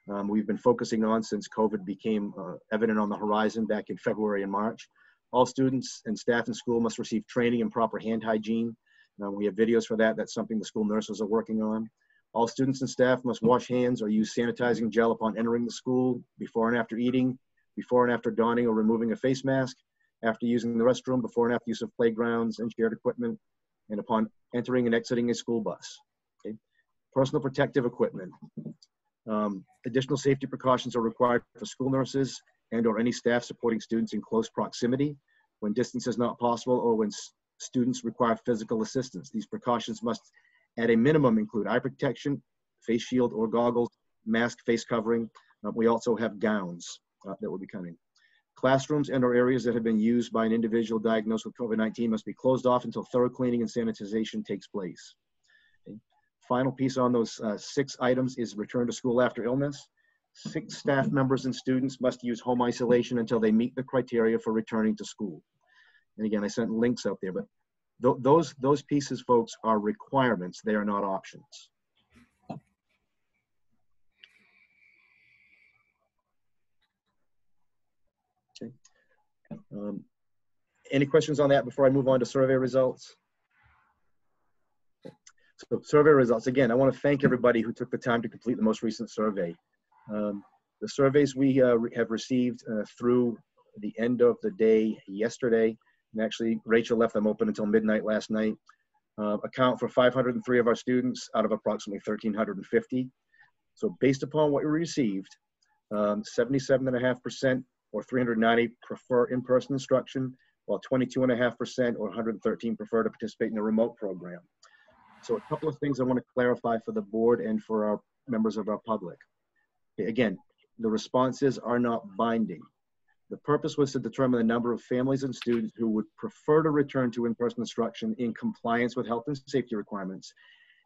um, we've been focusing on since COVID became uh, evident on the horizon back in February and March. All students and staff in school must receive training in proper hand hygiene. Uh, we have videos for that. That's something the school nurses are working on. All students and staff must wash hands or use sanitizing gel upon entering the school, before and after eating, before and after donning or removing a face mask, after using the restroom, before and after use of playgrounds and shared equipment, and upon entering and exiting a school bus. Okay? Personal protective equipment. Um, additional safety precautions are required for school nurses and or any staff supporting students in close proximity when distance is not possible or when students require physical assistance. These precautions must at a minimum include eye protection, face shield or goggles, mask, face covering. Uh, we also have gowns uh, that will be coming. Classrooms and or areas that have been used by an individual diagnosed with COVID-19 must be closed off until thorough cleaning and sanitization takes place. Okay. Final piece on those uh, six items is return to school after illness. Six staff members and students must use home isolation until they meet the criteria for returning to school. And again, I sent links out there, but Th those, those pieces, folks, are requirements. They are not options. Okay. Um, any questions on that before I move on to survey results? So survey results, again, I want to thank everybody who took the time to complete the most recent survey. Um, the surveys we uh, have received uh, through the end of the day yesterday and actually Rachel left them open until midnight last night. Uh, account for 503 of our students out of approximately 1,350. So based upon what we received, 77.5% um, or 390 prefer in-person instruction, while 22.5% or 113 prefer to participate in a remote program. So a couple of things I want to clarify for the board and for our members of our public. Again, the responses are not binding. The purpose was to determine the number of families and students who would prefer to return to in-person instruction in compliance with health and safety requirements,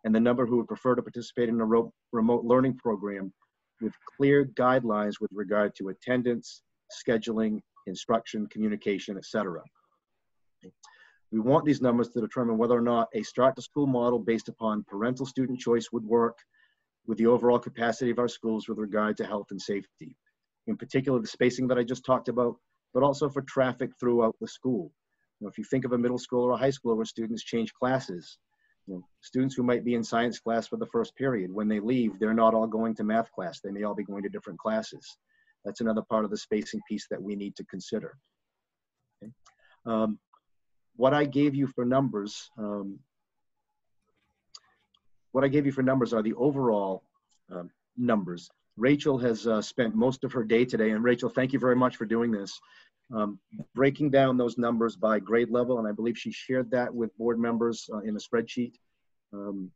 and the number who would prefer to participate in a remote learning program with clear guidelines with regard to attendance, scheduling, instruction, communication, etc. We want these numbers to determine whether or not a start to school model based upon parental student choice would work with the overall capacity of our schools with regard to health and safety in particular the spacing that I just talked about, but also for traffic throughout the school. You know, if you think of a middle school or a high school where students change classes, you know, students who might be in science class for the first period, when they leave, they're not all going to math class. They may all be going to different classes. That's another part of the spacing piece that we need to consider. Okay. Um, what I gave you for numbers, um, what I gave you for numbers are the overall um, numbers. Rachel has uh, spent most of her day today, and Rachel, thank you very much for doing this, um, breaking down those numbers by grade level, and I believe she shared that with board members uh, in a spreadsheet um,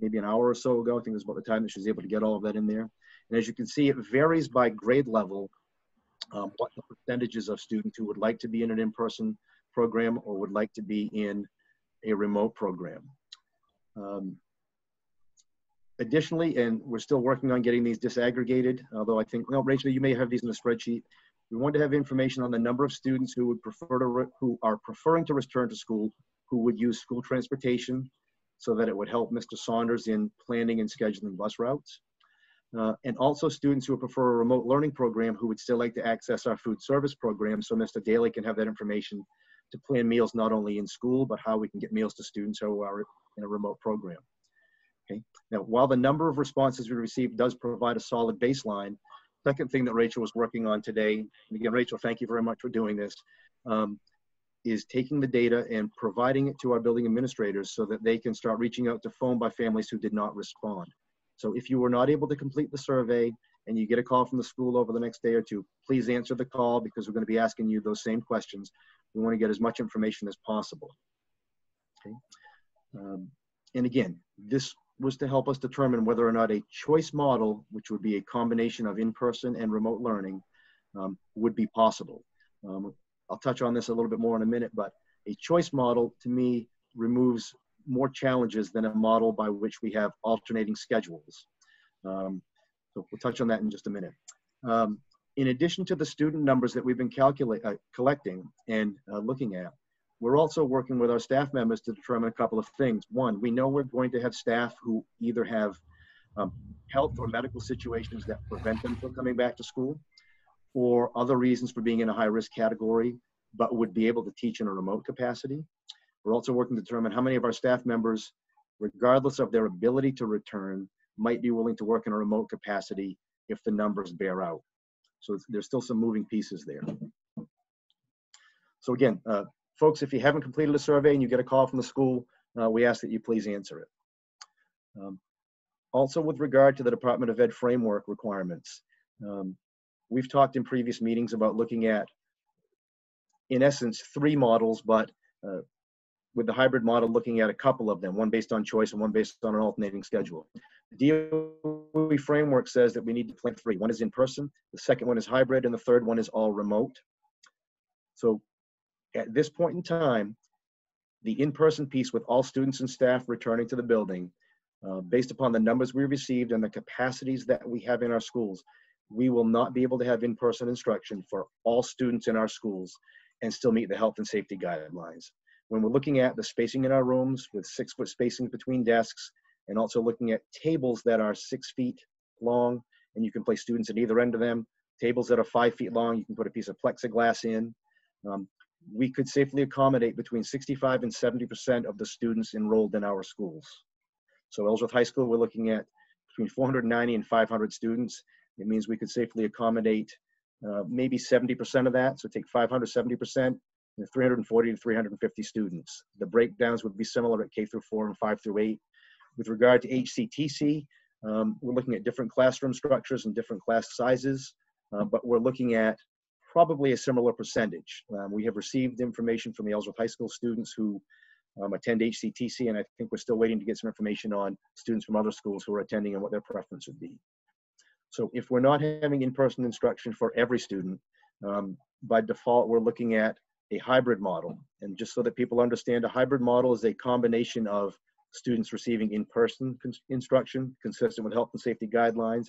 maybe an hour or so ago. I think it was about the time that she was able to get all of that in there. And as you can see, it varies by grade level um, what the percentages of students who would like to be in an in-person program or would like to be in a remote program. Um, Additionally, and we're still working on getting these disaggregated, although I think, well, Rachel, you may have these in a spreadsheet. We want to have information on the number of students who would prefer to, who are preferring to return to school, who would use school transportation so that it would help Mr. Saunders in planning and scheduling bus routes. Uh, and also students who prefer a remote learning program who would still like to access our food service program so Mr. Daly can have that information to plan meals not only in school, but how we can get meals to students who are in a remote program. Okay. Now, while the number of responses we received does provide a solid baseline, second thing that Rachel was working on today, and again, Rachel, thank you very much for doing this, um, is taking the data and providing it to our building administrators so that they can start reaching out to phone by families who did not respond. So if you were not able to complete the survey and you get a call from the school over the next day or two, please answer the call because we're going to be asking you those same questions. We want to get as much information as possible. Okay. Um, and again, this was to help us determine whether or not a choice model, which would be a combination of in-person and remote learning, um, would be possible. Um, I'll touch on this a little bit more in a minute, but a choice model to me removes more challenges than a model by which we have alternating schedules. Um, so we'll touch on that in just a minute. Um, in addition to the student numbers that we've been calculate, uh, collecting and uh, looking at, we're also working with our staff members to determine a couple of things. One, we know we're going to have staff who either have um, health or medical situations that prevent them from coming back to school or other reasons for being in a high risk category, but would be able to teach in a remote capacity. We're also working to determine how many of our staff members, regardless of their ability to return, might be willing to work in a remote capacity if the numbers bear out. So there's still some moving pieces there. So again, uh, folks, if you haven't completed a survey and you get a call from the school, uh, we ask that you please answer it. Um, also with regard to the Department of Ed framework requirements, um, we've talked in previous meetings about looking at, in essence, three models, but uh, with the hybrid model looking at a couple of them, one based on choice and one based on an alternating schedule. The DOE framework says that we need to plan three. One is in person, the second one is hybrid, and the third one is all remote. So at this point in time, the in-person piece with all students and staff returning to the building, uh, based upon the numbers we received and the capacities that we have in our schools, we will not be able to have in-person instruction for all students in our schools and still meet the health and safety guidelines. When we're looking at the spacing in our rooms with six foot spacing between desks and also looking at tables that are six feet long and you can place students at either end of them, tables that are five feet long, you can put a piece of plexiglass in. Um, we could safely accommodate between 65 and 70% of the students enrolled in our schools. So Ellsworth High School, we're looking at between 490 and 500 students. It means we could safely accommodate uh, maybe 70% of that. So take 500, 70%, 340 to 350 students. The breakdowns would be similar at K through 4 and 5 through 8. With regard to HCTC, um, we're looking at different classroom structures and different class sizes, uh, but we're looking at probably a similar percentage. Um, we have received information from the Ellsworth High School students who um, attend HCTC, and I think we're still waiting to get some information on students from other schools who are attending and what their preference would be. So if we're not having in-person instruction for every student, um, by default, we're looking at a hybrid model. And just so that people understand, a hybrid model is a combination of students receiving in-person instruction consistent with health and safety guidelines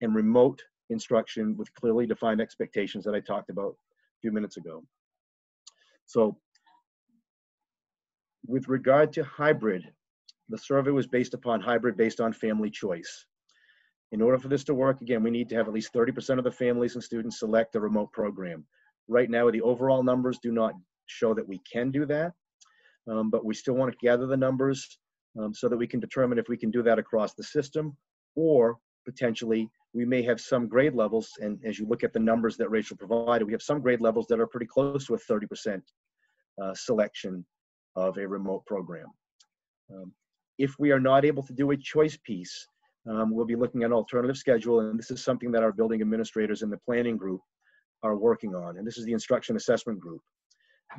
and remote instruction with clearly defined expectations that I talked about a few minutes ago. So with regard to hybrid, the survey was based upon hybrid based on family choice. In order for this to work, again, we need to have at least 30% of the families and students select a remote program. Right now, the overall numbers do not show that we can do that, um, but we still want to gather the numbers um, so that we can determine if we can do that across the system or potentially we may have some grade levels, and as you look at the numbers that Rachel provided, we have some grade levels that are pretty close to a 30% uh, selection of a remote program. Um, if we are not able to do a choice piece, um, we'll be looking at an alternative schedule, and this is something that our building administrators in the planning group are working on, and this is the instruction assessment group.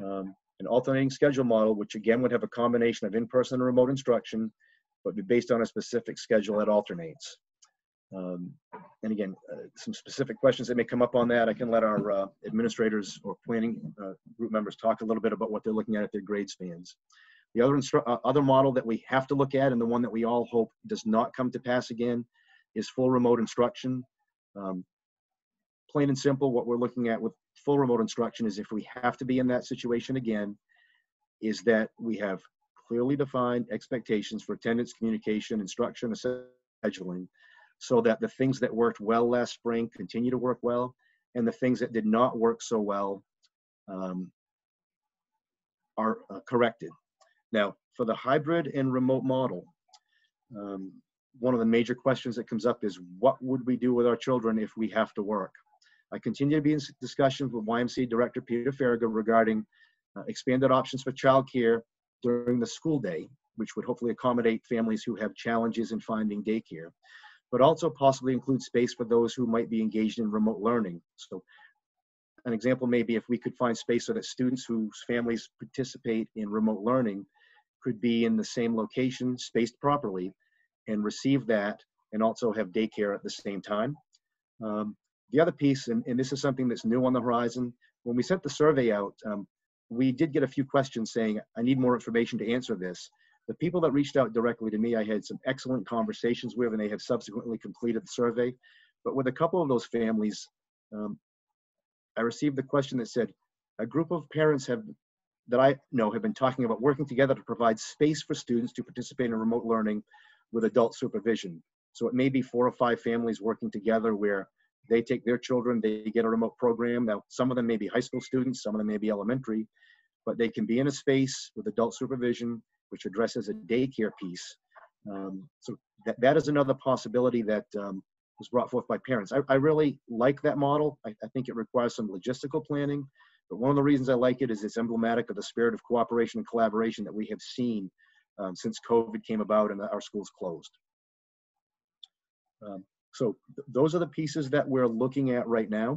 Um, an alternating schedule model, which again would have a combination of in-person and remote instruction, but be based on a specific schedule that alternates. Um, and again, uh, some specific questions that may come up on that, I can let our uh, administrators or planning uh, group members talk a little bit about what they're looking at at their grade spans. The other, uh, other model that we have to look at, and the one that we all hope does not come to pass again, is full remote instruction. Um, plain and simple, what we're looking at with full remote instruction is if we have to be in that situation again, is that we have clearly defined expectations for attendance, communication, instruction, and scheduling, so that the things that worked well last spring continue to work well, and the things that did not work so well um, are uh, corrected. Now, for the hybrid and remote model, um, one of the major questions that comes up is what would we do with our children if we have to work? I continue to be in discussions with YMCA Director Peter Farragut regarding uh, expanded options for childcare during the school day, which would hopefully accommodate families who have challenges in finding daycare, but also possibly include space for those who might be engaged in remote learning. So an example may be if we could find space so that students whose families participate in remote learning could be in the same location, spaced properly, and receive that and also have daycare at the same time. Um, the other piece, and, and, this is something that's new on the horizon, when we sent the survey out, um, we did get a few questions saying, I need more information to answer this. The people that reached out directly to me, I had some excellent conversations with, and they have subsequently completed the survey. But with a couple of those families, um, I received the question that said, a group of parents have that I know have been talking about working together to provide space for students to participate in remote learning with adult supervision. So it may be four or five families working together where they take their children, they get a remote program. Now, some of them may be high school students, some of them may be elementary, but they can be in a space with adult supervision, which addresses a daycare piece. Um, so that, that is another possibility that um, was brought forth by parents. I, I really like that model. I, I, think it requires some logistical planning, but one of the reasons I like it is it's emblematic of the spirit of cooperation and collaboration that we have seen um, since COVID came about and our schools closed. Um, so th those are the pieces that we're looking at right now.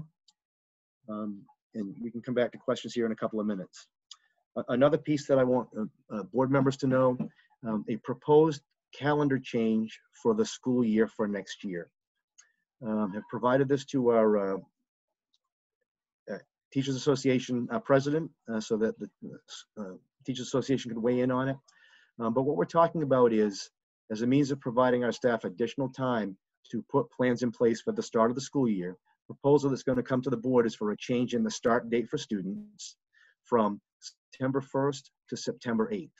Um, and we can come back to questions here in a couple of minutes. Another piece that I want uh, uh, board members to know, um, a proposed calendar change for the school year for next year. Um, have provided this to our uh, uh, Teachers Association president so that the Teachers Association could weigh in on it. Um, but what we're talking about is, as a means of providing our staff additional time to put plans in place for the start of the school year. Proposal that's going to come to the board is for a change in the start date for students from September 1st to September 8th.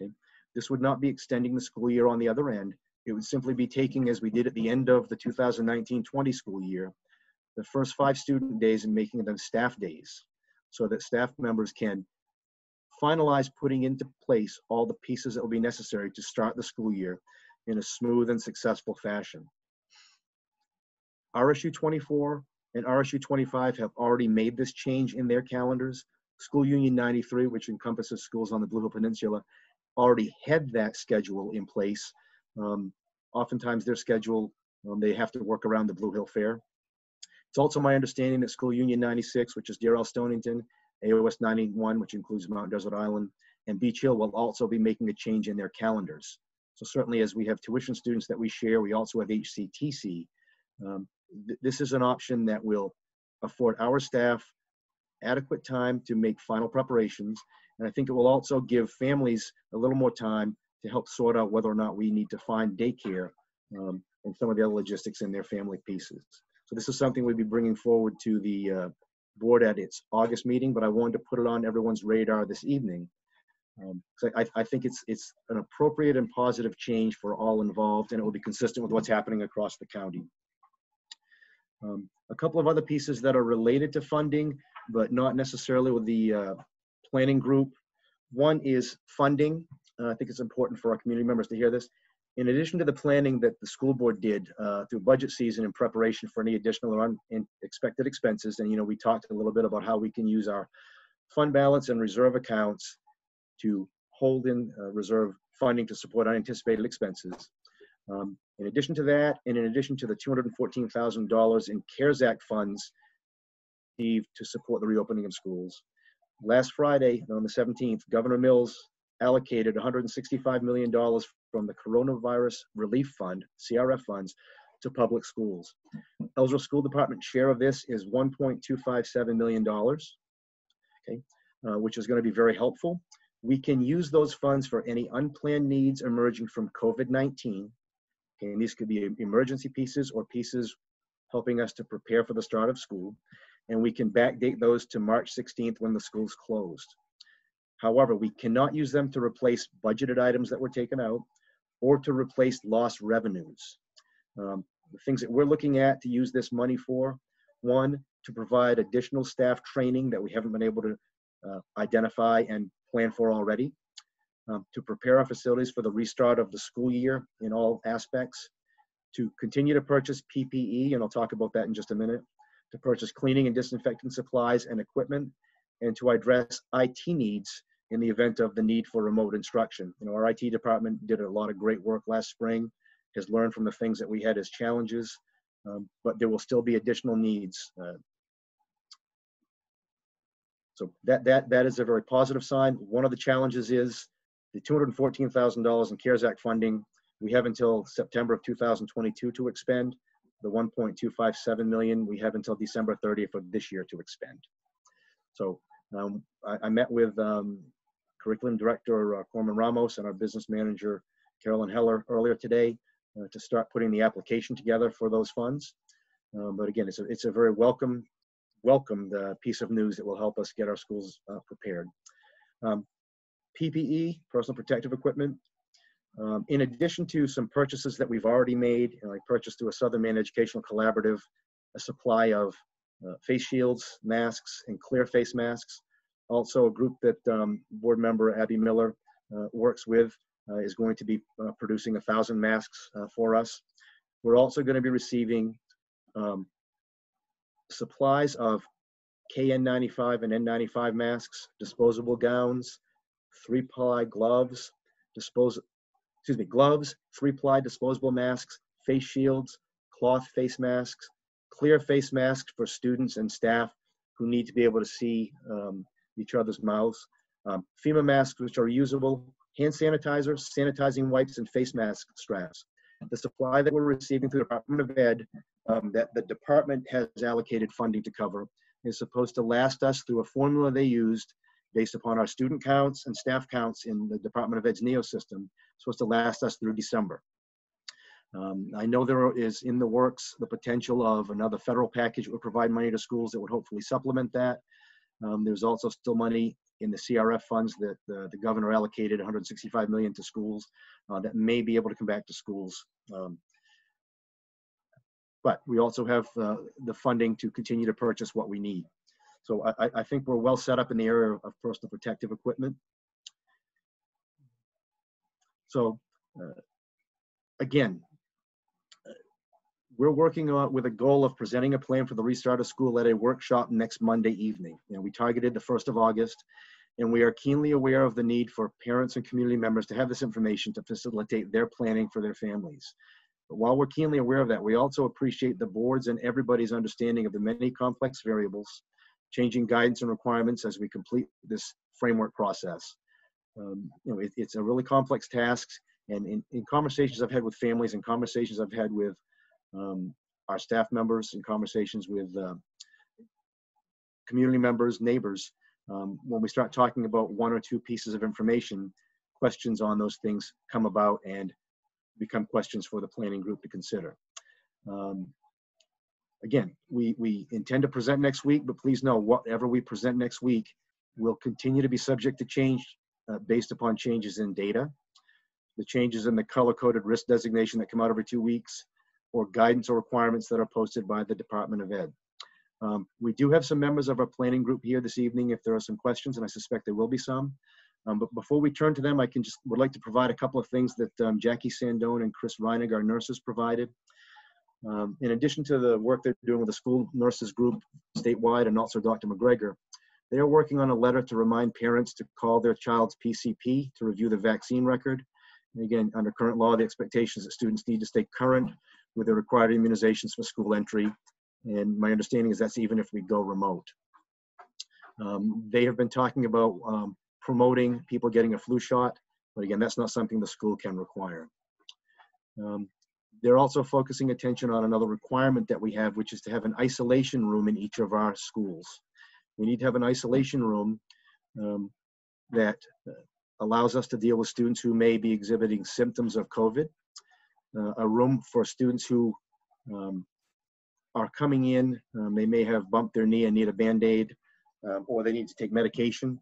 Okay? This would not be extending the school year on the other end. It would simply be taking, as we did at the end of the 2019-20 school year, the first five student days and making them staff days so that staff members can finalize putting into place all the pieces that will be necessary to start the school year in a smooth and successful fashion. RSU 24 and RSU 25 have already made this change in their calendars. School Union 93, which encompasses schools on the Blue Hill Peninsula, already had that schedule in place. Um, oftentimes their schedule, um, they have to work around the Blue Hill Fair. It's also my understanding that School Union 96, which is Deer Stonington, AOS 91, which includes Mount Desert Island, and Beech Hill will also be making a change in their calendars. So certainly as we have tuition students that we share, we also have HCTC. Um, th this is an option that will afford our staff adequate time to make final preparations. And I think it will also give families a little more time to help sort out whether or not we need to find daycare um, and some of the other logistics in their family pieces. So this is something we'll be bringing forward to the uh, board at its August meeting, but I wanted to put it on everyone's radar this evening. Um, so I, I think it's, it's an appropriate and positive change for all involved, and it will be consistent with what's happening across the county. Um, a couple of other pieces that are related to funding, but not necessarily with the uh, planning group. One is funding. Uh, I think it's important for our community members to hear this. In addition to the planning that the school board did uh, through budget season in preparation for any additional or unexpected expenses, and you know we talked a little bit about how we can use our fund balance and reserve accounts to hold in uh, reserve funding to support unanticipated expenses. Um, in addition to that, and in addition to the $214,000 in CARES Act funds to support the reopening of schools, last Friday, on the 17th, Governor Mills allocated $165 million from the Coronavirus Relief Fund, CRF funds, to public schools. Ellsworth School Department share of this is $1.257 million, okay, uh, which is going to be very helpful. We can use those funds for any unplanned needs emerging from COVID-19 Okay, and these could be emergency pieces or pieces helping us to prepare for the start of school. And we can backdate those to March 16th when the school's closed. However, we cannot use them to replace budgeted items that were taken out or to replace lost revenues. Um, the things that we're looking at to use this money for, one, to provide additional staff training that we haven't been able to uh, identify and plan for already um, to prepare our facilities for the restart of the school year in all aspects, to continue to purchase PPE, and I'll talk about that in just a minute, to purchase cleaning and disinfecting supplies and equipment, and to address IT needs in the event of the need for remote instruction. You know, our IT department did a lot of great work last spring, has learned from the things that we had as challenges, um, but there will still be additional needs. Uh, so that, that, that is a very positive sign. One of the challenges is the $214,000 in CARES Act funding. We have until September of 2022 to expend. The 1.257 million we have until December 30th of this year to expend. So um, I, I, met with um, curriculum director uh, Corman Ramos and our business manager Carolyn Heller earlier today uh, to start putting the application together for those funds. Um, but again, it's a, it's a very welcome welcomed uh, piece of news that will help us get our schools uh, prepared. Um, PPE, personal protective equipment. Um, in addition to some purchases that we've already made, you know, I purchased through a Southern Maine Educational Collaborative a supply of uh, face shields, masks, and clear face masks. Also, a group that um, board member Abby Miller uh, works with uh, is going to be uh, producing a thousand masks for us. We're also going to be receiving um, supplies of KN95 and N95 masks, disposable gowns, three-ply gloves, dispose, excuse me, gloves, three-ply disposable masks, face shields, cloth face masks, clear face masks for students and staff who need to be able to see um, each other's mouths, um, FEMA masks which are usable, hand sanitizer, sanitizing wipes, and face mask straps. The supply that we're receiving through the Department of Ed um, that the department has allocated funding to cover is supposed to last us through a formula they used based upon our student counts and staff counts in the Department of Ed's NEO system, supposed to last us through December. Um, I know there is in the works the potential of another federal package that would provide money to schools that would hopefully supplement that. Um, there's also still money in the CRF funds that the, the governor allocated 165 million to schools uh, that may be able to come back to schools. Um, but we also have uh, the funding to continue to purchase what we need. So I, I think we're well set up in the area of personal protective equipment. So uh, again, we're working on with a goal of presenting a plan for the restart of school at a workshop next Monday evening. You know, we targeted the 1st of August, and we are keenly aware of the need for parents and community members to have this information to facilitate their planning for their families. But while we're keenly aware of that, we also appreciate the board's and everybody's understanding of the many complex variables, changing guidance and requirements as we complete this framework process. Um, you know, it, it's a really complex task, and in, in conversations I've had with families and conversations I've had with um, our staff members and conversations with uh, community members, neighbors, um, when we start talking about one or two pieces of information, questions on those things come about and become questions for the planning group to consider. Um, again, we, we intend to present next week, but please know whatever we present next week will continue to be subject to change uh, based upon changes in data, the changes in the color-coded risk designation that come out every two weeks, or guidance or requirements that are posted by the Department of Ed. Um, we do have some members of our planning group here this evening if there are some questions, and I suspect there will be some. Um, but before we turn to them, I can just would like to provide a couple of things that um, Jackie Sandone and Chris Reinig, our nurses, provided. Um, in addition to the work they're doing with the school nurses group statewide and also Dr. McGregor, they are working on a letter to remind parents to call their child's PCP to review the vaccine record. And again, under current law, the expectation is that students need to stay current with the required immunizations for school entry. And my understanding is that's even if we go remote. Um, they have been talking about um, promoting people getting a flu shot, but again, that's not something the school can require. Um, they're also focusing attention on another requirement that we have, which is to have an isolation room in each of our schools. We need to have an isolation room um, that uh, allows us to deal with students who may be exhibiting symptoms of COVID, uh, a room for students who um, are coming in. Um, they may have bumped their knee and need a band-aid, um, or they need to take medication.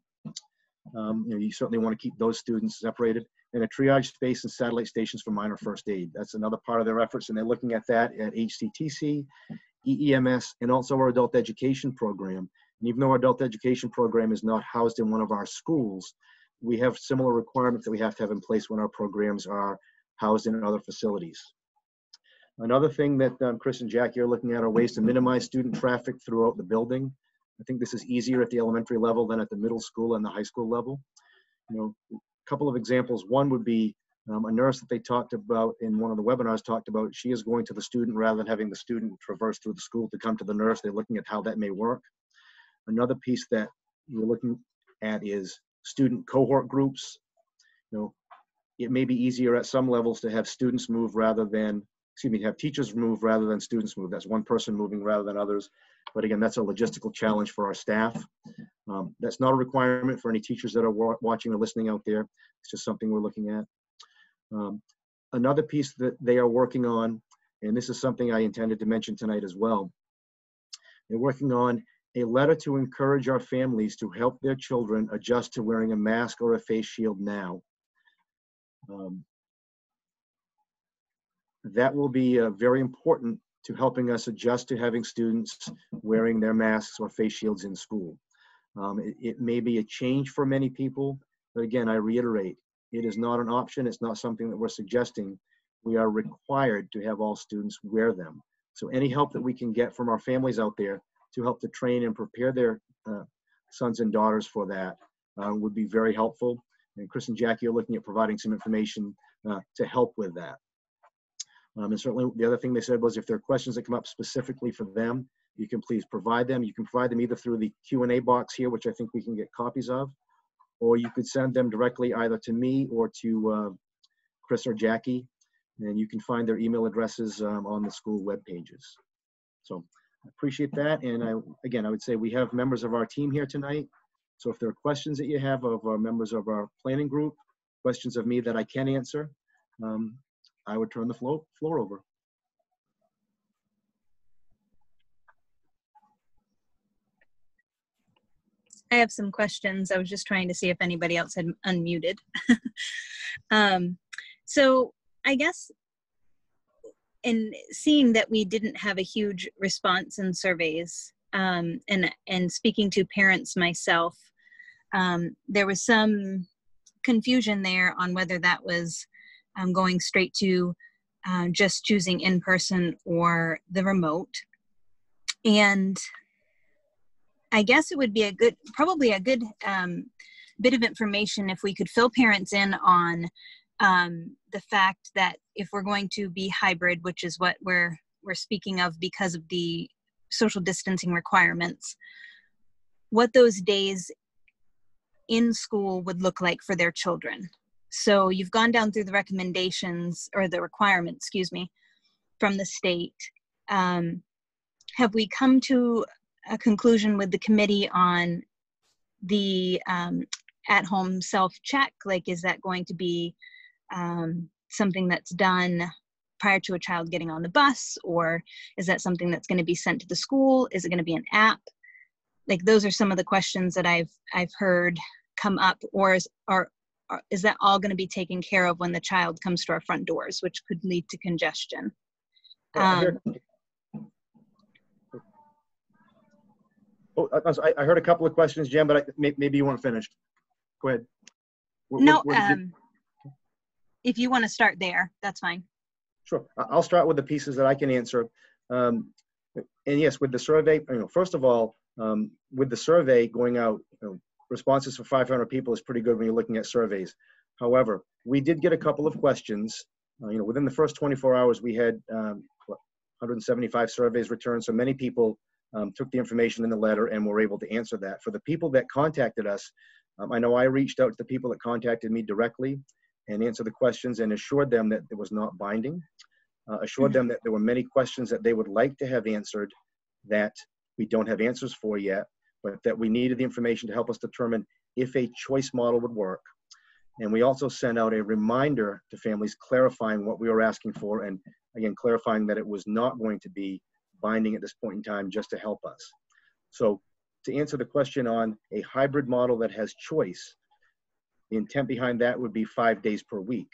Um, you know, you certainly want to keep those students separated. A triage space and satellite stations for minor first aid. That's another part of their efforts, and they're looking at that at HCTC, EEMS, and also our adult education program. And even though our adult education program is not housed in one of our schools, we have similar requirements that we have to have in place when our programs are housed in other facilities. Another thing that um, Chris and Jackie are looking at are ways to minimize student traffic throughout the building. I think this is easier at the elementary level than at the middle school and the high school level. You know, couple of examples. One would be um, a nurse that they talked about in one of the webinars talked about she is going to the student rather than having the student traverse through the school to come to the nurse. They're looking at how that may work. Another piece that we're looking at is student cohort groups. You know, it may be easier at some levels to have students move rather than, excuse me, have teachers move rather than students move. That's one person moving rather than others. But again, that's a logistical challenge for our staff. Um, that's not a requirement for any teachers that are wa watching or listening out there. It's just something we're looking at. Um, another piece that they are working on, and this is something I intended to mention tonight as well, they're working on a letter to encourage our families to help their children adjust to wearing a mask or a face shield now. Um, that will be uh, very important to helping us adjust to having students wearing their masks or face shields in school. Um, it, it may be a change for many people, but again, I reiterate, it is not an option. It's not something that we're suggesting. We are required to have all students wear them. So any help that we can get from our families out there to help to train and prepare their uh, sons and daughters for that uh, would be very helpful. And Chris and Jackie are looking at providing some information uh, to help with that. Um, and certainly the other thing they said was if there are questions that come up specifically for them, you can please provide them. You can provide them either through the Q&A box here, which I think we can get copies of, or you could send them directly either to me or to uh, Chris or Jackie, and you can find their email addresses um, on the school web pages. So I appreciate that, and I again I would say we have members of our team here tonight. So if there are questions that you have of our members of our planning group, questions of me that I can answer, um, I would turn the floor floor over. I have some questions. I was just trying to see if anybody else had unmuted. um, so I guess in seeing that we didn't have a huge response in surveys um, and and speaking to parents myself, um, there was some confusion there on whether that was um, going straight to uh, just choosing in person or the remote. And I guess it would be a good, probably a good um, bit of information if we could fill parents in on um, the fact that if we're going to be hybrid, which is what we're we're speaking of because of the social distancing requirements, what those days in school would look like for their children. So you've gone down through the recommendations or the requirements, excuse me, from the state. Um, have we come to a conclusion with the committee on the um, at-home self-check? Like, is that going to be um, something that's done prior to a child getting on the bus, or is that something that's going to be sent to the school? Is it going to be an app? Like, those are some of the questions that I've I've heard come up, or is are, are is that all going to be taken care of when the child comes to our front doors, which could lead to congestion? Um, Oh, I, I heard a couple of questions, Jen, but I, may, maybe you weren't finished. Go ahead. Where- no, where- where did you- um, if you want to start there, that's fine. Sure. I'll start with the pieces that I can answer. Um, and yes, with the survey, you know, first of all, um, with the survey going out, you know, responses for 500 people is pretty good when you're looking at surveys. However, we did get a couple of questions. Uh, you know, within the first 24 hours, we had um, 175 surveys returned. So many people um, took the information in the letter and were able to answer that. For the people that contacted us, um, I know I reached out to the people that contacted me directly and answered the questions and assured them that it was not binding, uh, assured them that there were many questions that they would like to have answered that we don't have answers for yet, but that we needed the information to help us determine if a choice model would work. And we also sent out a reminder to families clarifying what we were asking for and again, clarifying that it was not going to be binding at this point in time just to help us. So to answer the question on a hybrid model that has choice, the intent behind that would be five days per week.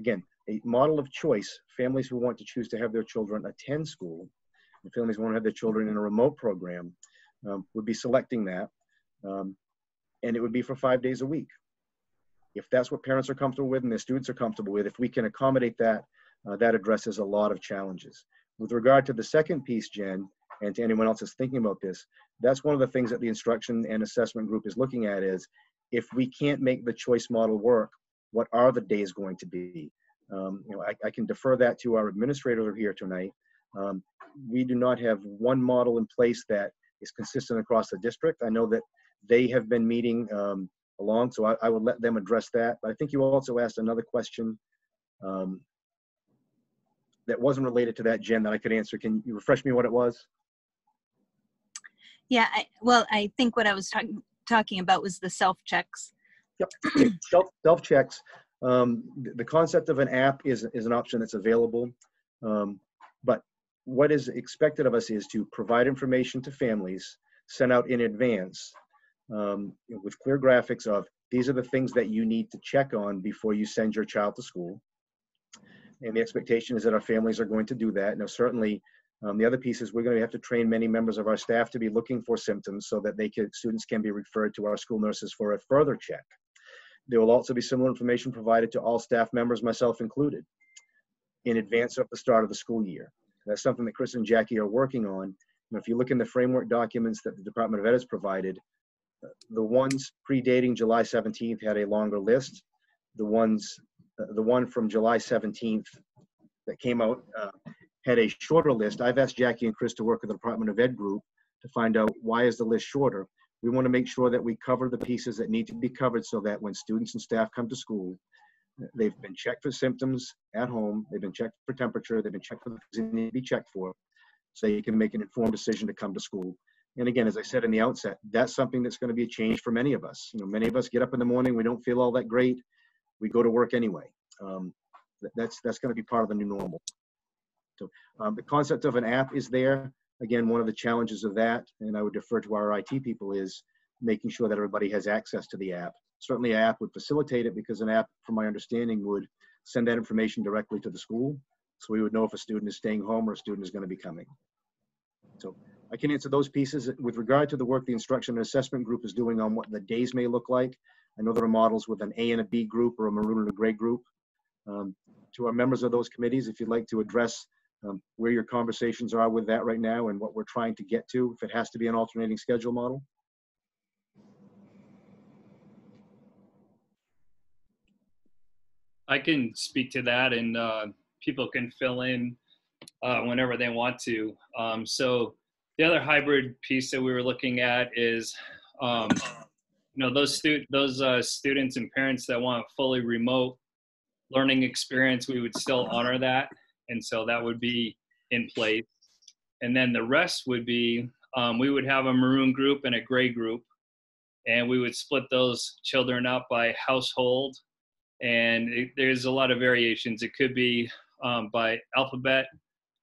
Again, a model of choice, families who want to choose to have their children attend school, and families who want to have their children in a remote program, um, would be selecting that. Um, and it would be for five days a week. If that's what parents are comfortable with and their students are comfortable with, if we can accommodate that, uh, that addresses a lot of challenges. With regard to the second piece, Jen, and to anyone else that's thinking about this, that's one of the things that the instruction and assessment group is looking at is if we can't make the choice model work, what are the days going to be? Um, you know, I, I, can defer that to our administrator here tonight. Um, we do not have one model in place that is consistent across the district. I know that they have been meeting um, along, so I, I let them address that. But I think you also asked another question um, that wasn't related to that, Jen, that I could answer. Can you refresh me what it was? Yeah, I, well, I think what I was talking talking about was the self checks. Yep, self self checks. Um, the, the concept of an app is is an option that's available, um, but what is expected of us is to provide information to families, sent out in advance, um, with clear graphics of these are the things that you need to check on before you send your child to school. And the expectation is that our families are going to do that. Now, certainly, um, the other piece is we're going to have to train many members of our staff to be looking for symptoms so that they can, students can be referred to our school nurses for a further check. There will also be similar information provided to all staff members, myself included, in advance of the start of the school year. That's something that Chris and Jackie are working on. And if you look in the framework documents that the Department of Ed has provided, the ones predating July 17th had a longer list. The ones, the one from July 17th that came out uh, had a shorter list. I've asked Jackie and Chris to work with the Department of Ed group to find out why is the list shorter. We want to make sure that we cover the pieces that need to be covered so that when students and staff come to school, they've been checked for symptoms at home, they've been checked for temperature, they've been checked for the things they need to be checked for, so you can make an informed decision to come to school. And again, as I said in the outset, that's something that's going to be a change for many of us. You know, many of us get up in the morning, we don't feel all that great, we go to work anyway. Um, that's that's going to be part of the new normal. So um, the concept of an app is there. Again, one of the challenges of that, and I would defer to our IT people, is making sure that everybody has access to the app. Certainly, an app would facilitate it because an app, from my understanding, would send that information directly to the school, so we would know if a student is staying home or a student is going to be coming. So I can answer those pieces. With regard to the work the instruction and assessment group is doing on what the days may look like, I know there are models with an A and a B group or a maroon and a gray group. Um, to our members of those committees, if you'd like to address um, where your conversations are with that right now and what we're trying to get to, if it has to be an alternating schedule model. I can speak to that and uh, people can fill in uh, whenever they want to. Um, so the other hybrid piece that we were looking at is, um, you know, those stu- those uh, students and parents that want a fully remote learning experience, we would still honor that, and so that would be in place. And then the rest would be, um, we would have a maroon group and a gray group, and we would split those children up by household. And it, there's a lot of variations. It could be um, by alphabet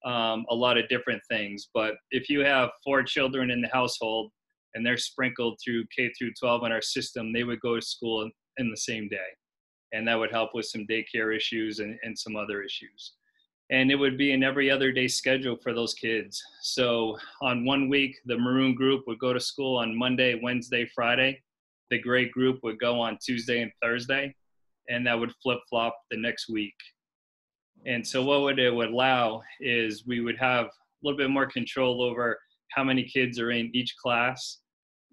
um, a lot of different things. But if you have four children in the household and they're sprinkled through K through 12 in our system, they would go to school in, the same day. And that would help with some daycare issues and, and some other issues. And it would be an every other day schedule for those kids. So on one week, the maroon group would go to school on Monday, Wednesday, Friday. The gray group would go on Tuesday and Thursday. And that would flip flop the next week. And so what would it would allow is we would have a little bit more control over how many kids are in each class,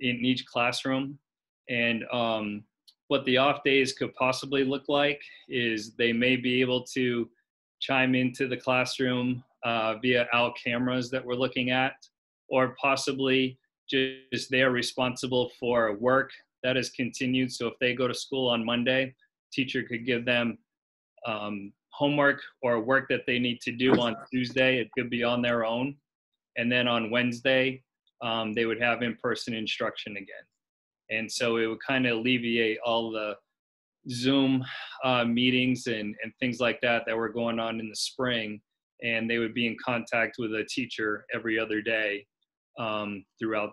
in each classroom. And um, what the off days could possibly look like is they may be able to chime into the classroom uh, via OWL cameras that we're looking at, or possibly just they're responsible for work that is continued. So if they go to school on Monday, teacher could give them um, homework or work that they need to do on Tuesday, it could be on their own. And then on Wednesday, um, they would have in person instruction again. And so it would kind of alleviate all the Zoom uh, meetings and, and things like that that were going on in the spring. And they would be in contact with a teacher every other day um, throughout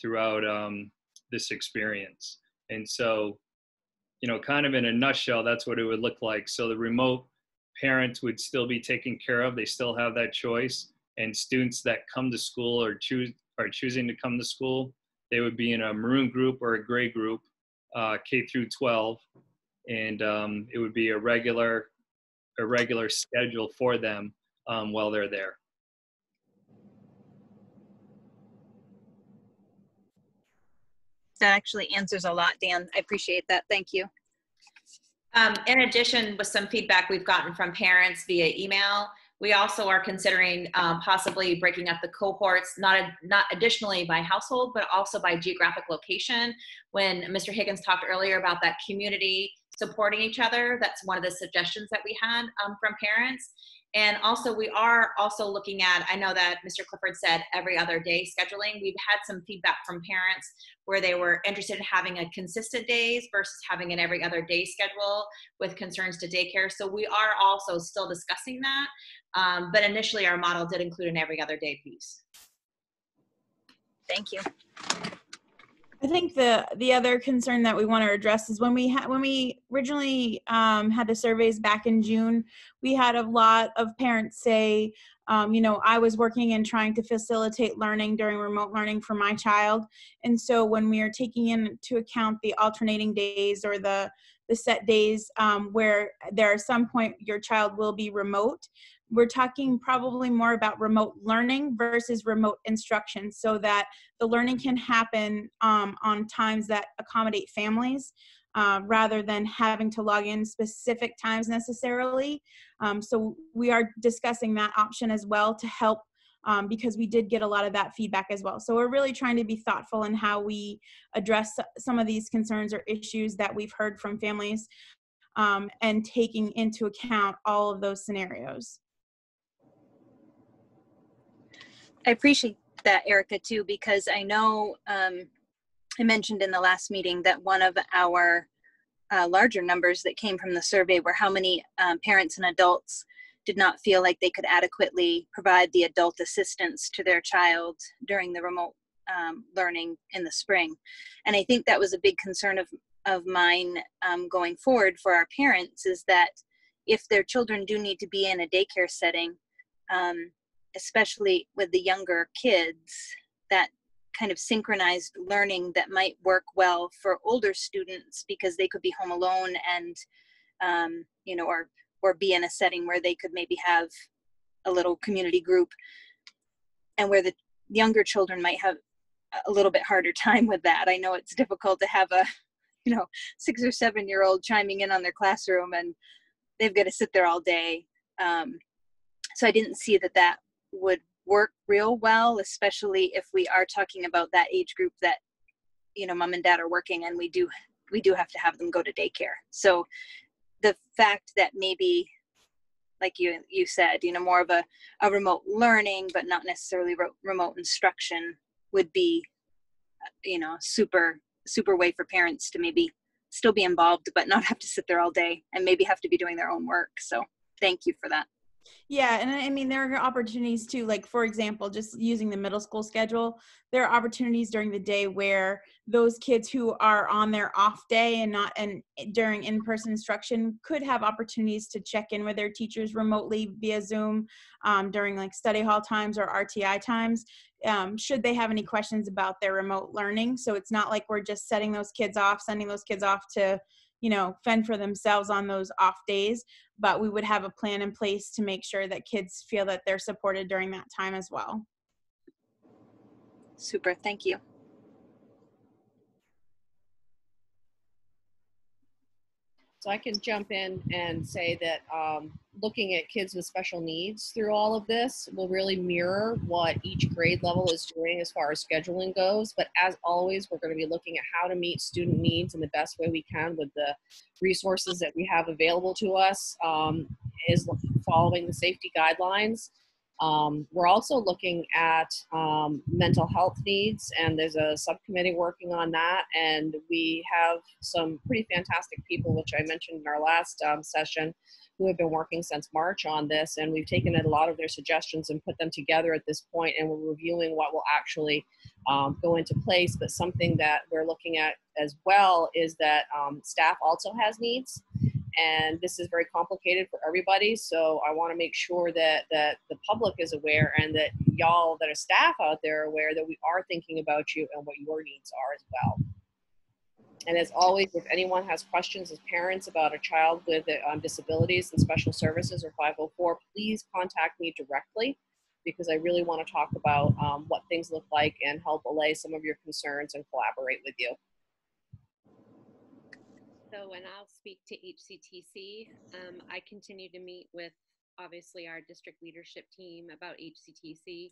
throughout um, this experience. And so, you know, kind of in a nutshell, that's what it would look like. So the remote parents would still be taken care of. They still have that choice. And students that come to school or choose are choosing to come to school, they would be in a maroon group or a gray group, uh, K through 12, and um, it would be a regular, a regular schedule for them um, while they're there. That actually answers a lot, Dan. I appreciate that. Thank you. Um, in addition, with some feedback we've gotten from parents via email, we also are considering um, possibly breaking up the cohorts, not, not additionally by household, but also by geographic location. When Mr. Higgins talked earlier about that community supporting each other, that's one of the suggestions that we had um, from parents. And also, we are also looking at, I know that Mr. Clifford said every other day scheduling. We've had some feedback from parents where they were interested in having a consistent days versus having an every other day schedule with concerns to daycare. So we are also still discussing that. Um, but initially, our model did include an every other day piece. Thank you. I think the the other concern that we want to address is when we had when we originally um, had the surveys back in June, we had a lot of parents say, um, you know, I was working and trying to facilitate learning during remote learning for my child, and so when we are taking into account the alternating days or the the set days um, where there are some point your child will be remote, we're talking probably more about remote learning versus remote instruction so that the learning can happen um, on times that accommodate families uh, rather than having to log in specific times necessarily. Um, so we are discussing that option as well to help um, because we did get a lot of that feedback as well. So we're really trying to be thoughtful in how we address some of these concerns or issues that we've heard from families um, and taking into account all of those scenarios. I appreciate that, Erica, too, because I know um, I mentioned in the last meeting that one of our uh, larger numbers that came from the survey were how many um, parents and adults did not feel like they could adequately provide the adult assistance to their child during the remote um, learning in the spring. And I think that was a big concern of, of mine um, going forward for our parents is that if their children do need to be in a daycare setting, um, especially with the younger kids, that kind of synchronized learning that might work well for older students because they could be home alone and um, you know or or be in a setting where they could maybe have a little community group and where the younger children might have a little bit harder time with that. I know it's difficult to have a you know six or seven year old chiming in on their classroom and they've got to sit there all day um, so i didn't see that that would work real well, especially if we are talking about that age group that you know mom and dad are working and we do we do have to have them go to daycare. So the fact that maybe like you you said, you know, more of a, a remote learning, but not necessarily re- remote instruction would be, you know, super super way for parents to maybe still be involved, but not have to sit there all day and maybe have to be doing their own work. So thank you for that. Yeah, and I mean there are opportunities too. Like for example, just using the middle school schedule, there are opportunities during the day where those kids who are on their off day and not and during in-person instruction could have opportunities to check in with their teachers remotely via Zoom um, during like study hall times or RTI times. Um, should they have any questions about their remote learning? So it's not like we're just setting those kids off, sending those kids off to you know fend for themselves on those off days but we would have a plan in place to make sure that kids feel that they're supported during that time as well. Super thank you So I can jump in and say that um, looking at kids with special needs through all of this will really mirror what each grade level is doing as far as scheduling goes. But as always, we're going to be looking at how to meet student needs in the best way we can with the resources that we have available to us, um, is following the safety guidelines um, we're also looking at um, mental health needs, and there's a subcommittee working on that. And we have some pretty fantastic people, which I mentioned in our last um, session, who have been working since March on this. And we've taken a lot of their suggestions and put them together at this point, and we're reviewing what will actually um, go into place. But something that we're looking at as well is that um, staff also has needs and this is very complicated for everybody. So I want to make sure that that the public is aware and that y'all that are staff out there are aware that we are thinking about you and what your needs are as well. And as always, if anyone has questions as parents about a child with um, disabilities and special services or 504, please contact me directly. because I really want to talk about um, what things look like and help allay some of your concerns and collaborate with you. So, and I'll speak to HCTC. Um, I continue to meet with obviously our district leadership team about HCTC.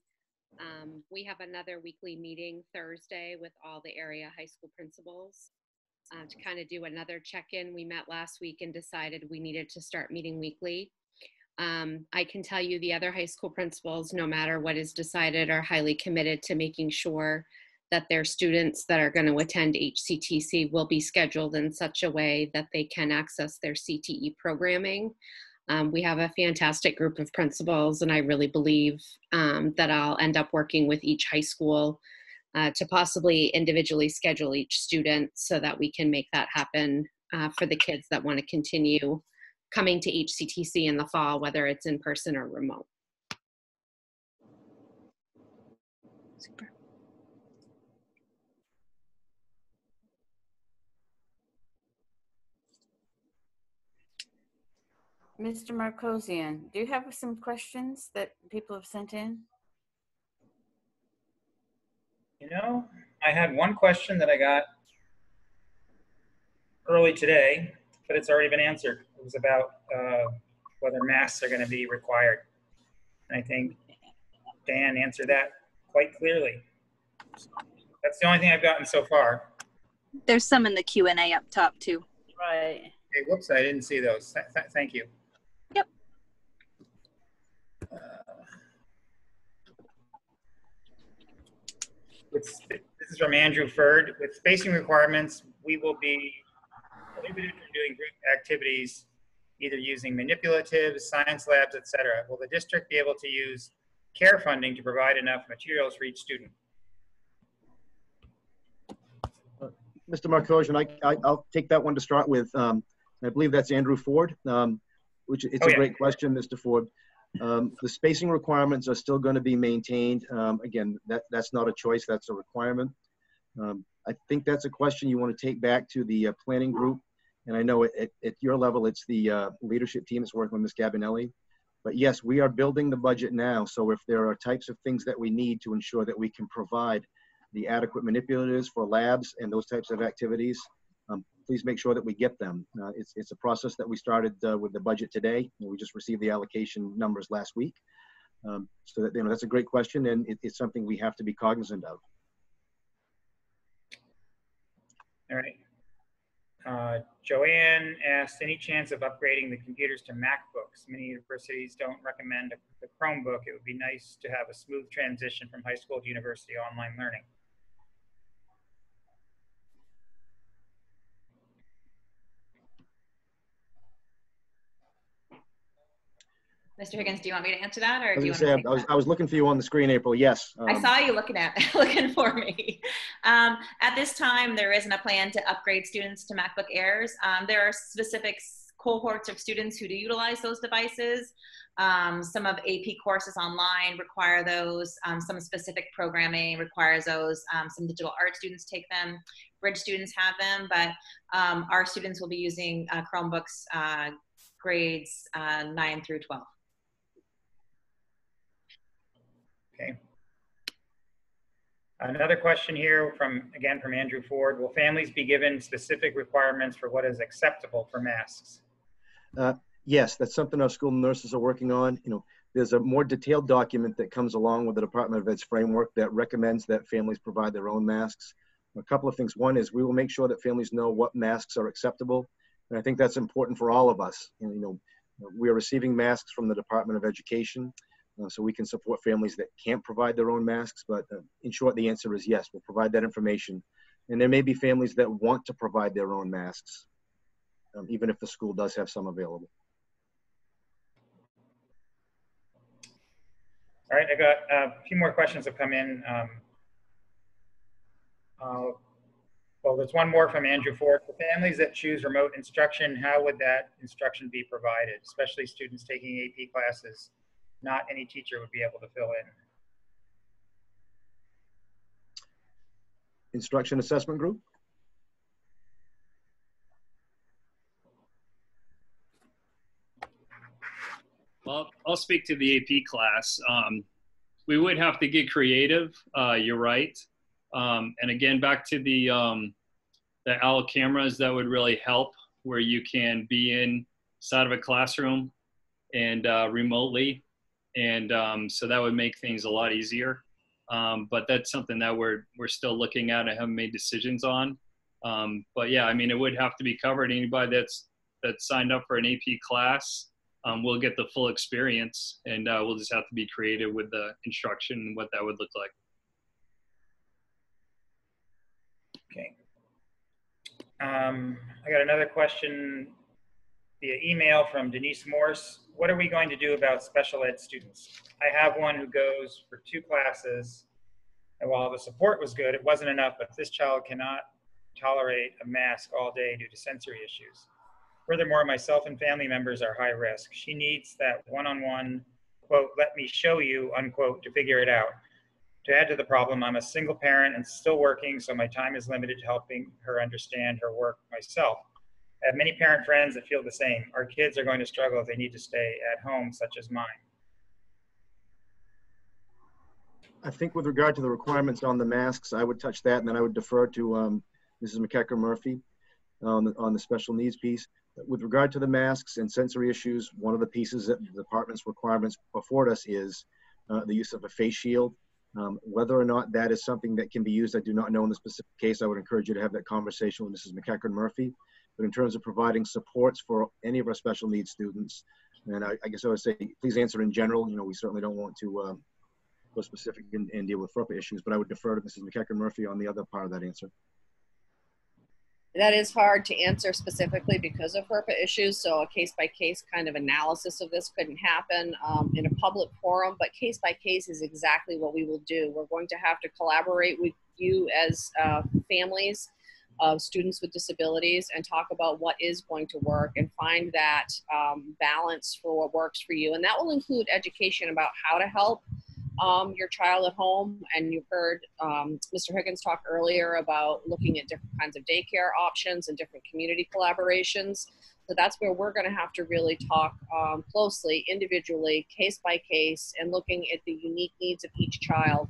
Um, we have another weekly meeting Thursday with all the area high school principals uh, to kind of do another check in. We met last week and decided we needed to start meeting weekly. Um, I can tell you the other high school principals, no matter what is decided, are highly committed to making sure that their students that are going to attend HCTC will be scheduled in such a way that they can access their CTE programming. Um, we have a fantastic group of principals, and I really believe um, that I'll end up working with each high school uh, to possibly individually schedule each student so that we can make that happen uh, for the kids that want to continue coming to HCTC in the fall, whether it's in person or remote. Super. Mr. Marcosian, do you have some questions that people have sent in? You know, I had one question that I got early today, but it's already been answered. It was about uh, whether masks are going to be required. And I think Dan answered that quite clearly. That's the only thing I've gotten so far. There's some in the Q and A up top too. Right. Hey, whoops, I didn't see those. Th- th- thank you. With, this is from Andrew Ferd. With spacing requirements, we will be prohibited from doing group activities, either using manipulatives, science labs, etc. Will the district be able to use care funding to provide enough materials for each student? Mr. Markosian, I, I, I'll take that one to start with. Um, I believe that's Andrew Ford, um, which it's Oh, a yeah. great question, Mr. Ford. Um, the spacing requirements are still going to be maintained. Um, again, that, that's not a choice, that's a requirement. Um, I think that's a question you want to take back to the uh, planning group. And I know at, at, your level, it's the uh, leadership team that's working with Ms. Gabinelli. But yes, we are building the budget now. So if there are types of things that we need to ensure that we can provide the adequate manipulators for labs and those types of activities, please make sure that we get them. Uh, it's, it's a process that we started uh, with the budget today. We just received the allocation numbers last week. Um, so that, you know, that's a great question and it, it's something we have to be cognizant of. All right. Uh, Joanne asked, any chance of upgrading the computers to MacBooks? Many universities don't recommend the Chromebook. It would be nice to have a smooth transition from high school to university online learning. Mr. Higgins, do you want me to answer that or I do was, you want say, to I, was, I was looking for you on the screen, April. Yes. I um, saw you looking at looking for me. Um, at this time, there isn't a plan to upgrade students to MacBook Airs. Um, there are specific cohorts of students who do utilize those devices. Um, some of AP courses online require those. Um, some specific programming requires those. Um, some digital art students take them. Bridge students have them, but um, our students will be using uh, Chromebooks uh, grades uh, 9 through 12. Okay. Another question here from, again, from Andrew Ford. Will families be given specific requirements for what is acceptable for masks? Uh, yes, that's something our school nurses are working on. You know, there's a more detailed document that comes along with the Department of Ed's framework that recommends that families provide their own masks. A couple of things. One is we will make sure that families know what masks are acceptable. And I think that's important for all of us. You know, we are receiving masks from the Department of Education, uh, so we can support families that can't provide their own masks. But uh, in short, the answer is yes, we'll provide that information. And there may be families that want to provide their own masks, um, even if the school does have some available. All right, I got uh, a few more questions have come in. Um, uh, well, there's one more from Andrew Ford. For families that choose remote instruction, how would that instruction be provided, especially students taking AP classes? Not any teacher would be able to fill in. Instruction assessment group? Well, I'll speak to the AP class. Um, we would have to get creative. Uh, you're right. Um, and again, back to the um, the owl cameras, that would really help, where you can be inside of a classroom and uh, remotely, and um, so that would make things a lot easier. Um, but that's something that we're we're still looking at and haven't made decisions on. Um, but yeah, I mean, it would have to be covered. Anybody that's that's signed up for an AP class um, will get the full experience, and uh, we'll just have to be creative with the instruction and what that would look like. Okay. Um, I got another question via email from Denise Morse. What are we going to do about special ed students? I have one who goes for two classes, and while the support was good, it wasn't enough, but this child cannot tolerate a mask all day due to sensory issues. Furthermore, myself and family members are high risk. She needs that one-on-one, quote, let me show you, unquote, to figure it out. To add to the problem, I'm a single parent and still working, so my time is limited to helping her understand her work myself. Have many parent friends that feel the same. Our kids are going to struggle if they need to stay at home, such as mine. I think with regard to the requirements on the masks, I would touch that and then I would defer to um, Mrs. McEachern Murphy on the, on the special needs piece. With regard to the masks and sensory issues, one of the pieces that the department's requirements afford us is uh, the use of a face shield. Um, whether or not that is something that can be used, I do not know in the specific case. I would encourage you to have that conversation with Mrs. McEachern Murphy. But in terms of providing supports for any of our special needs students, and I, I guess I would say, please answer in general. You know, we certainly don't want to um, go specific and, and, deal with FERPA issues, but I would defer to Mrs. McEachern Murphy on the other part of that answer. That is hard to answer specifically because of FERPA issues, so a case by case kind of analysis of this couldn't happen um, in a public forum, but case by case is exactly what we will do. We're going to have to collaborate with you as uh, families of students with disabilities and talk about what is going to work and find that um, balance for what works for you. And that will include education about how to help um, your child at home. And you heard um, Mr. Higgins talk earlier about looking at different kinds of daycare options and different community collaborations. So that's where we're going to have to really talk um, closely, individually, case by case, and looking at the unique needs of each child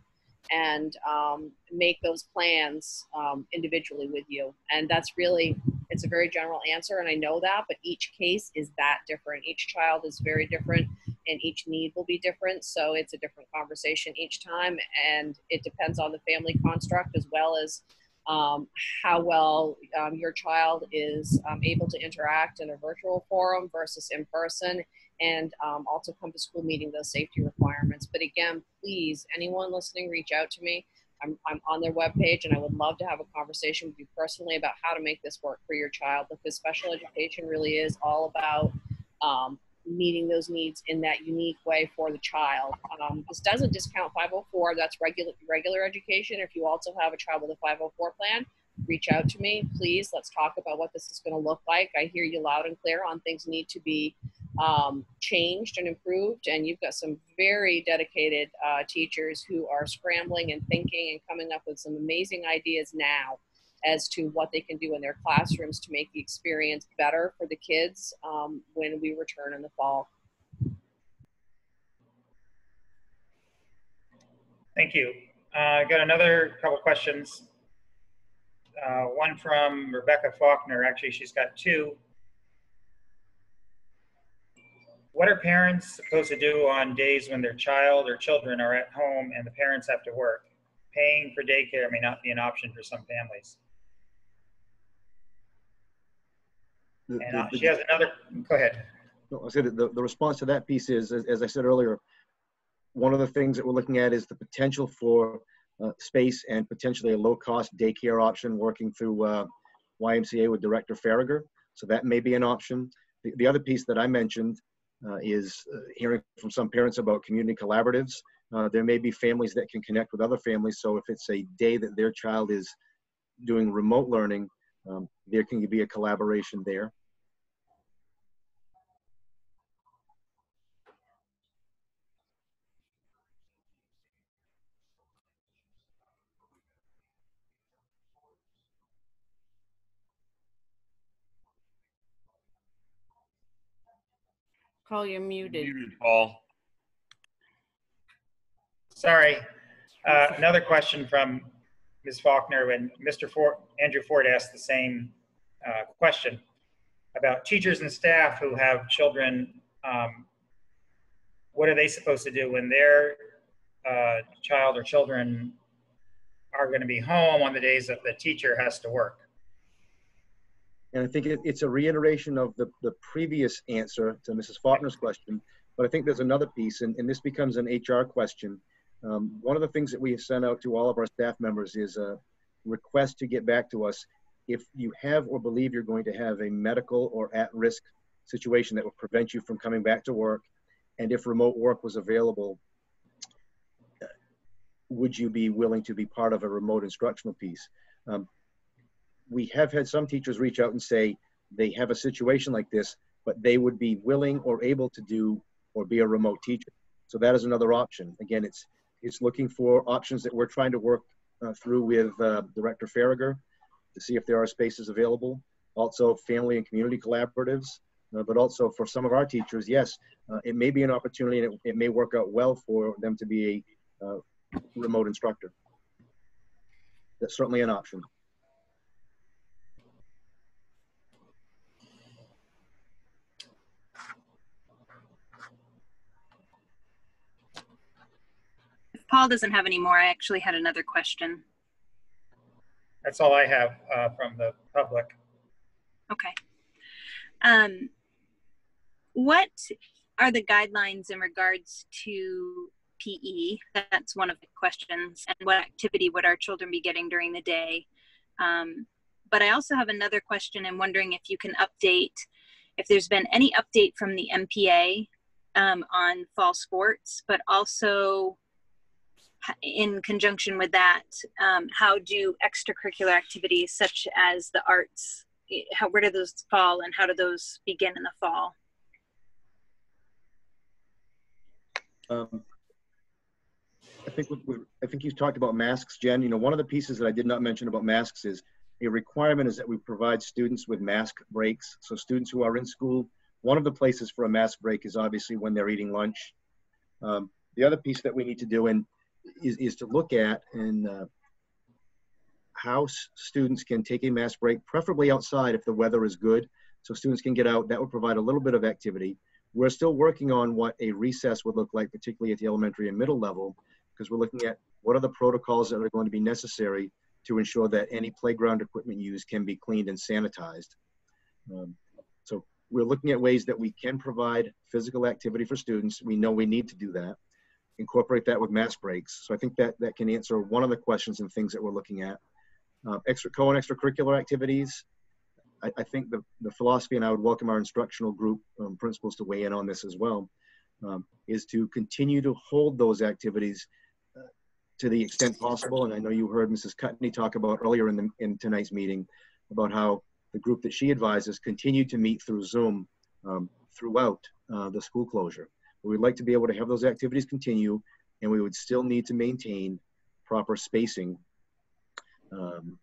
and um, make those plans um, individually with you. And that's really, it's a very general answer, and I know that, but each case is that different. Each child is very different, and each need will be different. So it's a different conversation each time, and it depends on the family construct as well as um, how well um, your child is um, able to interact in a virtual forum versus in person and um, also come to school meeting those safety requirements. But again, please, anyone listening, reach out to me. I'm, I'm on their webpage and I would love to have a conversation with you personally about how to make this work for your child because special education really is all about um, meeting those needs in that unique way for the child. Um, this doesn't discount 504, that's regular, regular education. If you also have a child with a 504 plan, reach out to me, please. Let's talk about what this is going to look like. I hear you loud and clear on things need to be um, changed and improved. And you've got some very dedicated uh, teachers who are scrambling and thinking and coming up with some amazing ideas now as to what they can do in their classrooms to make the experience better for the kids um, when we return in the fall. Thank you. Uh, I got another couple questions. Uh, one from Rebecca Faulkner. Actually, she's got two. What are parents supposed to do on days when their child or children are at home and the parents have to work? Paying for daycare may not be an option for some families. The, and uh, the, she has another, go ahead. I said the, the response to that piece is, as, as, I said earlier, one of the things that we're looking at is the potential for uh, space and potentially a low cost daycare option working through uh, YMCA with Director Faragher. So that may be an option. The, the other piece that I mentioned is uh, hearing from some parents about community collaboratives. Uh, there may be families that can connect with other families. So if it's a day that their child is doing remote learning, um, there can be a collaboration there. Paul, you're muted. Muted, Paul. Sorry. Uh, another question from Ms. Faulkner when Mr. Ford, Andrew Ford asked the same uh, question about teachers and staff who have children. Um, what are they supposed to do when their uh, child or children are going to be home on the days that the teacher has to work? And I think it, it's a reiteration of the, the previous answer to Mrs. Faulkner's question, but I think there's another piece, and, and this becomes an HR question. Um, one of the things that we have sent out to all of our staff members is a request to get back to us if you have or believe you're going to have a medical or at-risk situation that will prevent you from coming back to work, and if remote work was available, would you be willing to be part of a remote instructional piece? Um, we have had some teachers reach out and say they have a situation like this, but they would be willing or able to do or be a remote teacher. So that is another option. Again, it's it's looking for options that we're trying to work uh, through with uh, Director Faragher to see if there are spaces available. Also, family and community collaboratives, uh, but also for some of our teachers, yes, uh, it may be an opportunity and it, it, may work out well for them to be a uh, remote instructor. That's certainly an option. Paul doesn't have any more, I actually had another question. That's all I have uh, from the public. Okay. Um, what are the guidelines in regards to PE? That's one of the questions. And what activity would our children be getting during the day? Um, but I also have another question. I'm wondering if you can update, if there's been any update from the MPA um, on fall sports, but also in conjunction with that, um, how do extracurricular activities such as the arts, how, where do those fall and how do those begin in the fall? Um, I think I think you've talked about masks, Jen. You know, one of the pieces that I did not mention about masks is a requirement is that we provide students with mask breaks. So students who are in school, one of the places for a mask break is obviously when they're eating lunch. Um, the other piece that we need to do, and is, is to look at and uh, how students can take a mass break, preferably outside if the weather is good, so students can get out. That would provide a little bit of activity. We're still working on what a recess would look like, particularly at the elementary and middle level, because we're looking at what are the protocols that are going to be necessary to ensure that any playground equipment used can be cleaned and sanitized. Um, so we're looking at ways that we can provide physical activity for students. We know we need to do that incorporate that with mask breaks. So I think that that can answer one of the questions and things that we're looking at. Uh, extra co and extracurricular activities. I, I, think the, the philosophy, and I would welcome our instructional group um, principals to weigh in on this as well, um, is to continue to hold those activities uh, to the extent possible. And I know you heard Mrs. Cutney talk about earlier in, the, in tonight's meeting about how the group that she advises continue to meet through Zoom um, throughout uh, the school closure. We'd like to be able to have those activities continue, and we would still need to maintain proper spacing um,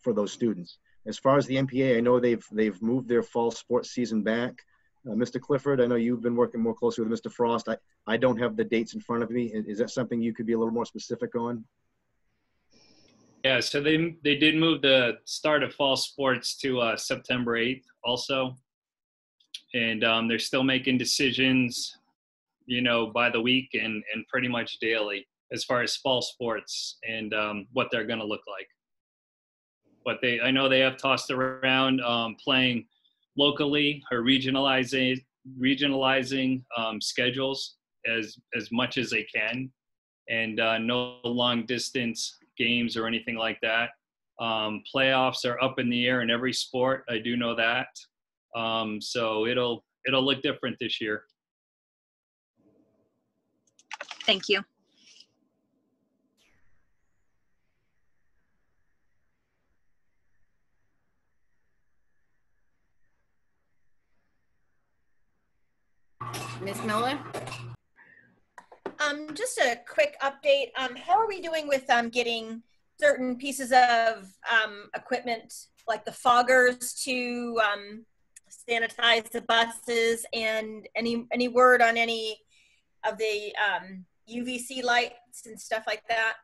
for those students. As far as the MPA, I know they've they've moved their fall sports season back. Uh, Mr. Clifford, I know you've been working more closely with Mr. Frost. I, I don't have the dates in front of me. Is, is that something you could be a little more specific on? Yeah, so they they did move the start of fall sports to uh, September 8th also. And um, they're still making decisions you know, by the week and, and pretty much daily as far as fall sports and um, what they're going to look like. But they, I know they have tossed around um, playing locally or regionalizing regionalizing um, schedules as as much as they can, and uh, no long distance games or anything like that. Um, playoffs are up in the air in every sport. I do know that. Um, so it'll it'll look different this year. Thank you. Ms. Miller? Um, just a quick update. Um, how are we doing with um, getting certain pieces of um, equipment like the foggers to um, sanitize the buses and any any word on any of the um, UVC lights and stuff like that?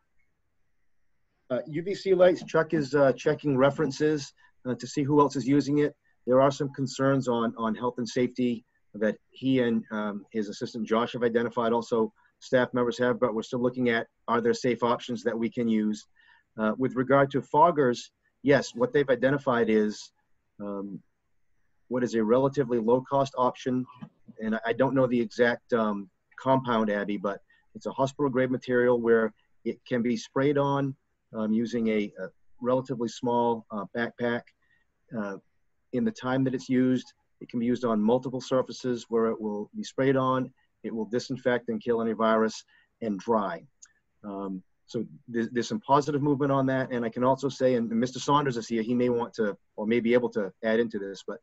Uh, UVC lights, Chuck is uh, checking references uh, to see who else is using it. There are some concerns on, on health and safety that he and um, his assistant Josh have identified. Also, staff members have, but we're still looking at are there safe options that we can use. Uh, with regard to foggers, yes, what they've identified is um, what is a relatively low cost option. And I don't know the exact um, compound, Abbey, but it's a hospital grade material where it can be sprayed on um, using a, a, relatively small uh, backpack. Uh, in the time that it's used, it can be used on multiple surfaces where it will be sprayed on, it will disinfect and kill any virus and dry. Um, so there's, there's, some positive movement on that. And I can also say, and Mr. Saunders is here, he may want to, or may be able to add into this, but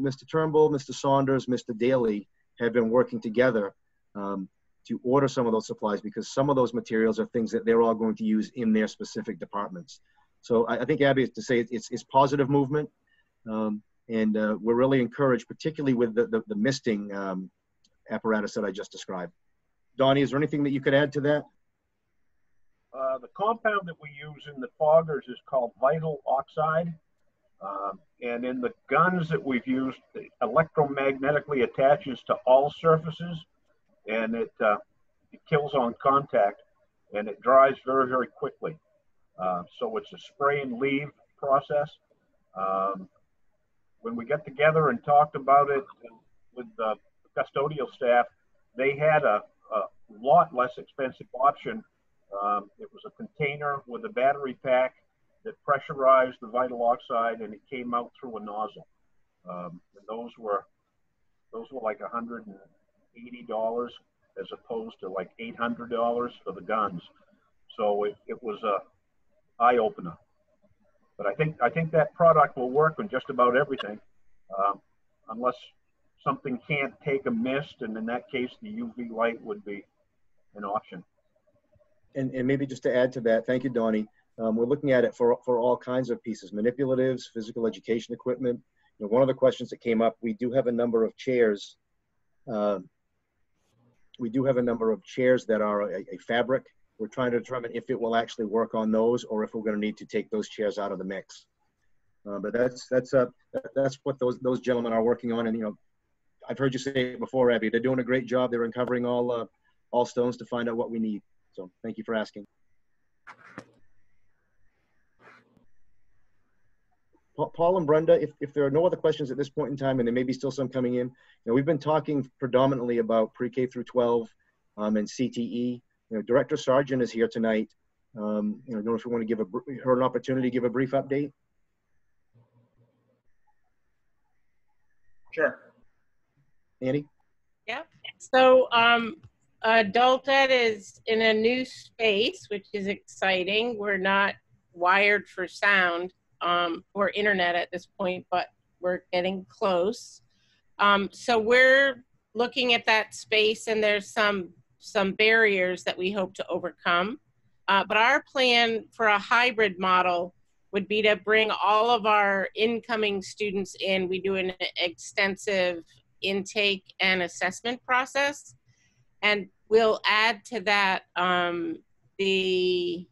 Mr. Turnbull, Mr. Saunders, Mr. Daly have been working together um, to order some of those supplies because some of those materials are things that they're all going to use in their specific departments. So I, I think Abby is to say it's, it's positive movement. Um, and uh, we're really encouraged, particularly with the, the, the misting um, apparatus that I just described. Donnie, is there anything that you could add to that? Uh, the compound that we use in the foggers is called vital oxide. Um, and in the guns that we've used, it electromagnetically attaches to all surfaces and it, uh, it kills on contact and it dries very, very quickly. Uh, so it's a spray and leave process. Um, when we got together and talked about it with the custodial staff, they had a, a lot less expensive option. Um, it was a container with a battery pack that pressurized the vital oxide and it came out through a nozzle. Um, and those were those were like $180 as opposed to like $800 for the guns. So it, it was a eye opener. But I think I think that product will work on just about everything, um, unless something can't take a mist, and in that case, the UV light would be an option. And, and maybe just to add to that, thank you, Donnie. Um, we're looking at it for, for all kinds of pieces, manipulatives, physical education equipment. You know, one of the questions that came up, we do have a number of chairs. Uh, we do have a number of chairs that are a, a, fabric. We're trying to determine if it will actually work on those or if we're going to need to take those chairs out of the mix. Uh, but that's that's uh, that's what those those gentlemen are working on. And you know, I've heard you say it before, Abby. They're doing a great job. They're uncovering all uh, all stones to find out what we need. So thank you for asking. Paul and Brenda, if, if there are no other questions at this point in time, and there may be still some coming in, you know, we've been talking predominantly about pre-K through 12 um, and CTE. You know, Director Sargent is here tonight. Um, you know, I don't know if you want to give a, her an opportunity to give a brief update. Sure. Andy? Yeah. So um, adult ed is in a new space, which is exciting. We're not wired for sound um, or internet at this point, but we're getting close. Um, so we're looking at that space, and there's some some barriers that we hope to overcome. Uh, but our plan for a hybrid model would be to bring all of our incoming students in. We do an extensive intake and assessment process, and we'll add to that um, the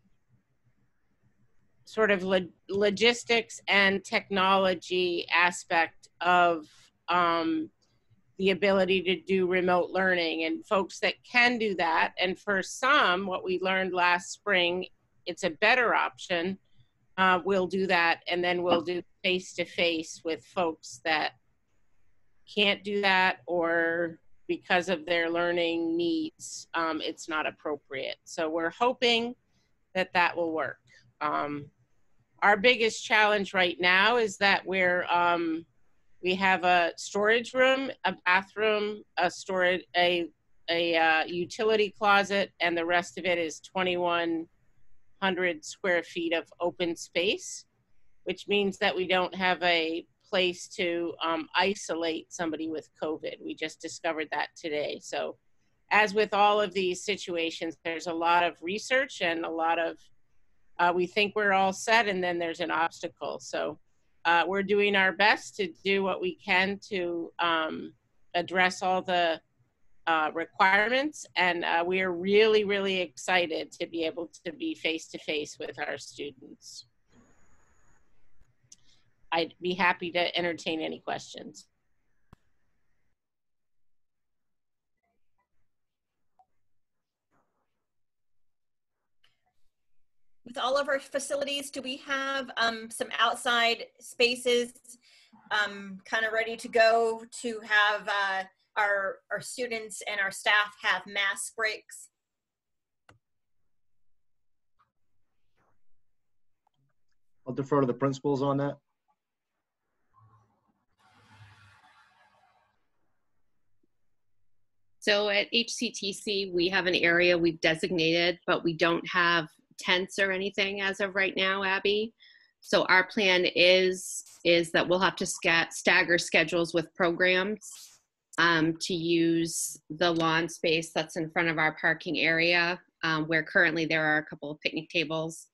sort of logistics and technology aspect of um, the ability to do remote learning and folks that can do that. And for some, what we learned last spring, it's a better option. Uh, we'll do that, and then we'll do face to face with folks that can't do that or because of their learning needs, um, it's not appropriate. So we're hoping that that will work. Um, our biggest challenge right now is that we're um, we have a storage room, a bathroom, a storage a a uh, utility closet, and the rest of it is 2,100 square feet of open space, which means that we don't have a place to um, isolate somebody with COVID. We just discovered that today. So, as with all of these situations, there's a lot of research and a lot of uh, we think we're all set and then there's an obstacle so uh, we're doing our best to do what we can to um, address all the uh, requirements. And uh, we are really, really excited to be able to be face to face with our students. I'd be happy to entertain any questions. With all of our facilities, do we have um, some outside spaces um, kind of ready to go to have uh, our, our students and our staff have mass breaks? I'll defer to the principals on that. So at HCTC, we have an area we've designated, but we don't have tents or anything as of right now, Abby. So our plan is is that we'll have to sca- stagger schedules with programs um, to use the lawn space that's in front of our parking area, um, where currently there are a couple of picnic tables.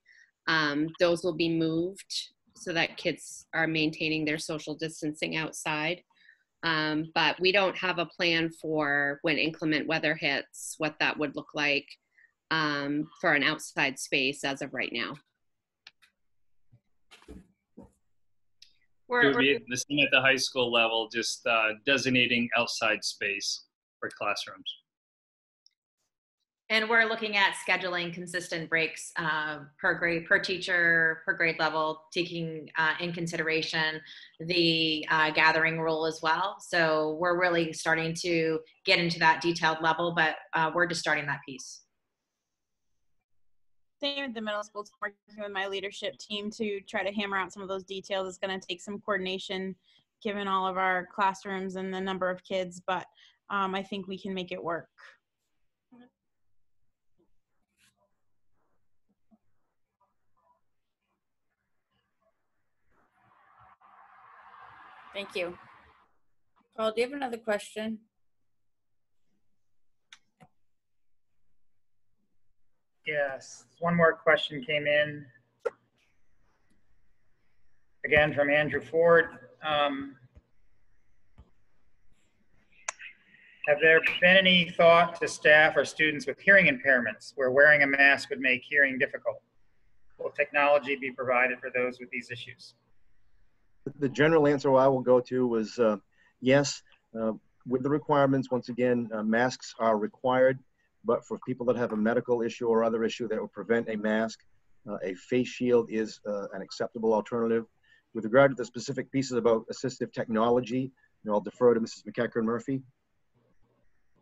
Um, those will be moved so that kids are maintaining their social distancing outside. Um, but we don't have a plan for when inclement weather hits, what that would look like um, for an outside space as of right now. It would be the same at the high school level, just uh, designating outside space for classrooms. And we're looking at scheduling consistent breaks uh, per grade, per teacher, per grade level, taking uh, in consideration the uh, gathering rule as well. So we're really starting to get into that detailed level, but uh, we're just starting that piece same at the middle school, working with my leadership team to try to hammer out some of those details. It's going to take some coordination given all of our classrooms and the number of kids, but um, I think we can make it work. Thank you. Paul, do you have another question? Yes, one more question came in. Again, from Andrew Ford. Um, have there been any thought to staff or students with hearing impairments where wearing a mask would make hearing difficult? Will technology be provided for those with these issues? The general answer I will go to was uh, yes. Uh, with the requirements, once again, uh, masks are required. But for people that have a medical issue or other issue that will prevent a mask, uh, a face shield is uh, an acceptable alternative. With regard to the specific pieces about assistive technology, you know, I'll defer to Mrs. McEachern Murphy.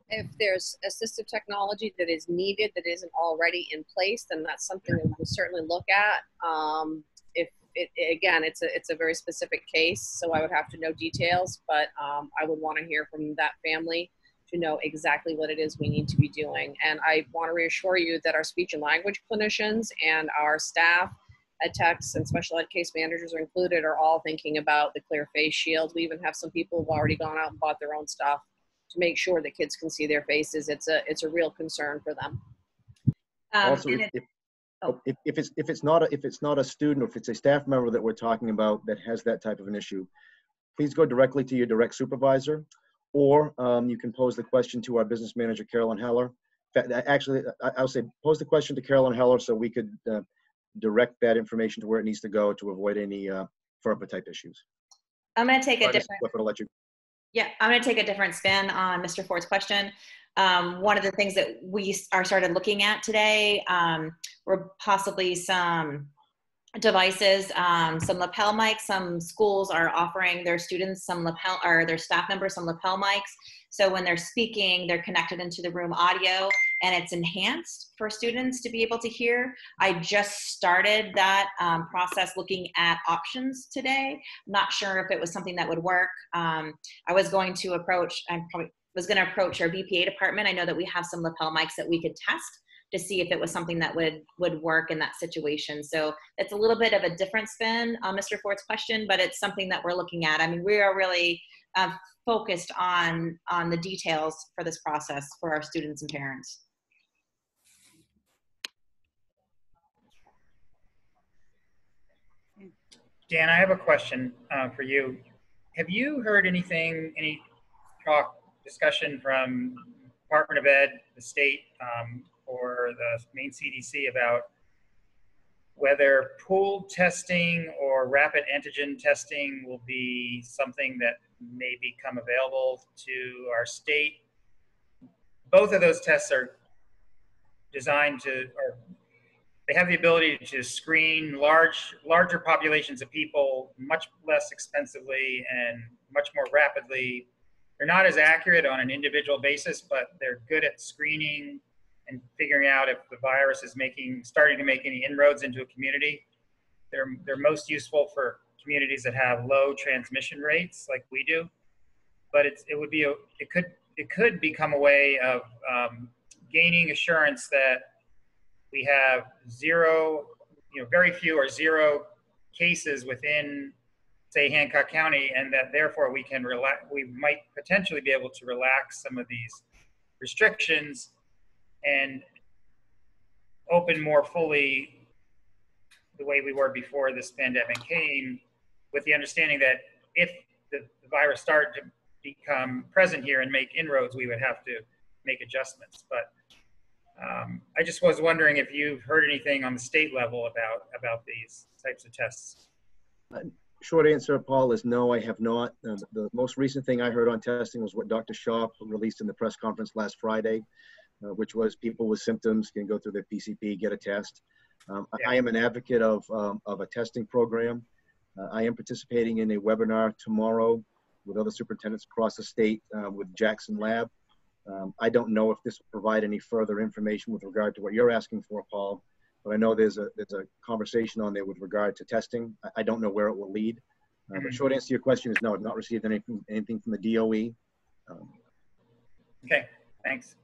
If there's assistive technology that is needed that isn't already in place, then that's something that we'll certainly look at. Um, if it, again, it's a it's a very specific case, so I would have to know details, but um, I would want to hear from that family to know exactly what it is we need to be doing. And I want to reassure you that our speech and language clinicians and our staff ed techs and special ed case managers are included are all thinking about the clear face shield. We even have some people who've already gone out and bought their own stuff to make sure that kids can see their faces. It's a it's a real concern for them. Um, also, if, if, oh. if, if, it's if it's not a, if it's not a student or if it's a staff member that we're talking about that has that type of an issue, please go directly to your direct supervisor or um, you can pose the question to our business manager, Carolyn Heller. Actually, I'll say pose the question to Carolyn Heller so we could uh, direct that information to where it needs to go to avoid any uh, FERPA type issues. I'm going to take a different. Let you. Yeah, I'm going to take a different spin on Mr. Ford's question. Um, one of the things that we are started looking at today um, were possibly some devices, um, some lapel mics. Some schools are offering their students some lapel or their staff members some lapel mics. So when they're speaking, they're connected into the room audio and it's enhanced for students to be able to hear. I just started that um, process looking at options today. I'm not sure if it was something that would work. Um, I was going to approach, I probably was going to approach our VPA department. I know that we have some lapel mics that we could test to see if it was something that would would work in that situation. So it's a little bit of a different spin on Mr. Ford's question, but it's something that we're looking at. I mean, we are really uh, focused on on the details for this process for our students and parents. Dan, I have a question uh, for you. Have you heard anything, any talk, discussion from Department of Ed, the state, um, or the Maine CDC about whether pooled testing or rapid antigen testing will be something that may become available to our state. Both of those tests are designed to, or they have the ability to screen large, larger populations of people much less expensively and much more rapidly. They're not as accurate on an individual basis, but they're good at screening and figuring out if the virus is making, starting to make any inroads into a community. They're, they're most useful for communities that have low transmission rates like we do. But it's, it would be, a, it could, it could become a way of um, gaining assurance that we have zero, you know, very few or zero cases within, say, Hancock County, and that therefore we can relax, we might potentially be able to relax some of these restrictions and open more fully the way we were before this pandemic came, with the understanding that if the, virus started to become present here and make inroads, we would have to make adjustments. But um, I just was wondering if you've heard anything on the state level about about these types of tests. Short answer, Paul, is no, I have not. The most recent thing I heard on testing was what Dr. Shah released in the press conference last Friday, uh, which was people with symptoms can go through their PCP, get a test. Um, yeah. I am an advocate of, um, of a testing program. Uh, I am participating in a webinar tomorrow with other superintendents across the state uh, with Jackson Lab. Um, I don't know if this will provide any further information with regard to what you're asking for, Paul, but I know there's a there's a conversation on there with regard to testing. I, I don't know where it will lead. Uh, but short answer to your question is no, I've not received anything anything from the DOE. Um, okay, thanks.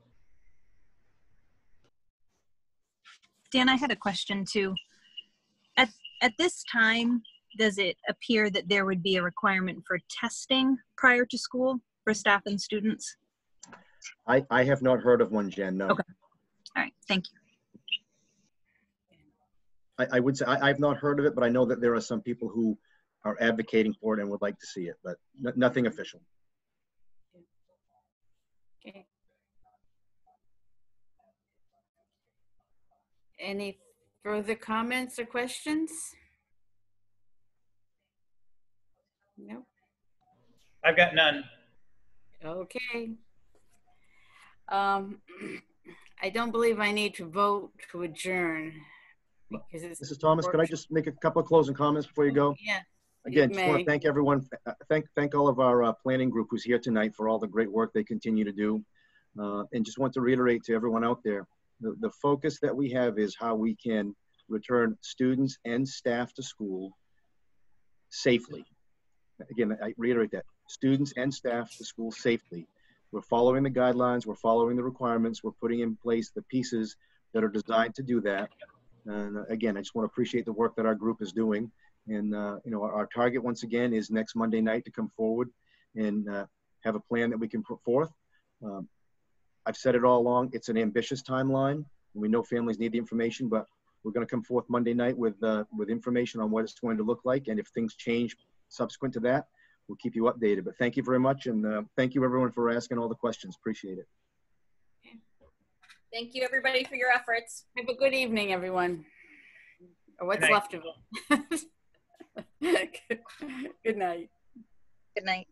Dan, I had a question too. At at this time, does it appear that there would be a requirement for testing prior to school for staff and students? I, I have not heard of one, Jen, no. Okay. All right, thank you. I, I would say, I, I've not heard of it, but I know that there are some people who are advocating for it and would like to see it, but n- nothing official. Okay. Any further comments or questions? No. I've got none. Okay. Um, I don't believe I need to vote to adjourn. Because it's Mrs. Thomas, could I just make a couple of closing comments before you go? Yeah. Again, just want to thank everyone, uh, thank, thank all of our uh, planning group who's here tonight for all the great work they continue to do. Uh, And just want to reiterate to everyone out there, the, the focus that we have is how we can return students and staff to school safely. Again, I reiterate that, students and staff to school safely. We're following the guidelines, we're following the requirements, we're putting in place the pieces that are designed to do that. And uh, again, I just want to appreciate the work that our group is doing. And, uh, you know, our, our target once again is next Monday night to come forward and uh, have a plan that we can put forth. Um, I've said it all along, it's an ambitious timeline. We know families need the information, but we're going to come forth Monday night with, uh, with information on what it's going to look like. And if things change subsequent to that, we'll keep you updated. But thank you very much. And uh, thank you everyone for asking all the questions. Appreciate it. Thank you, everybody, for your efforts. Have a good evening, everyone. Or what's Good left of it. Good night. Good night.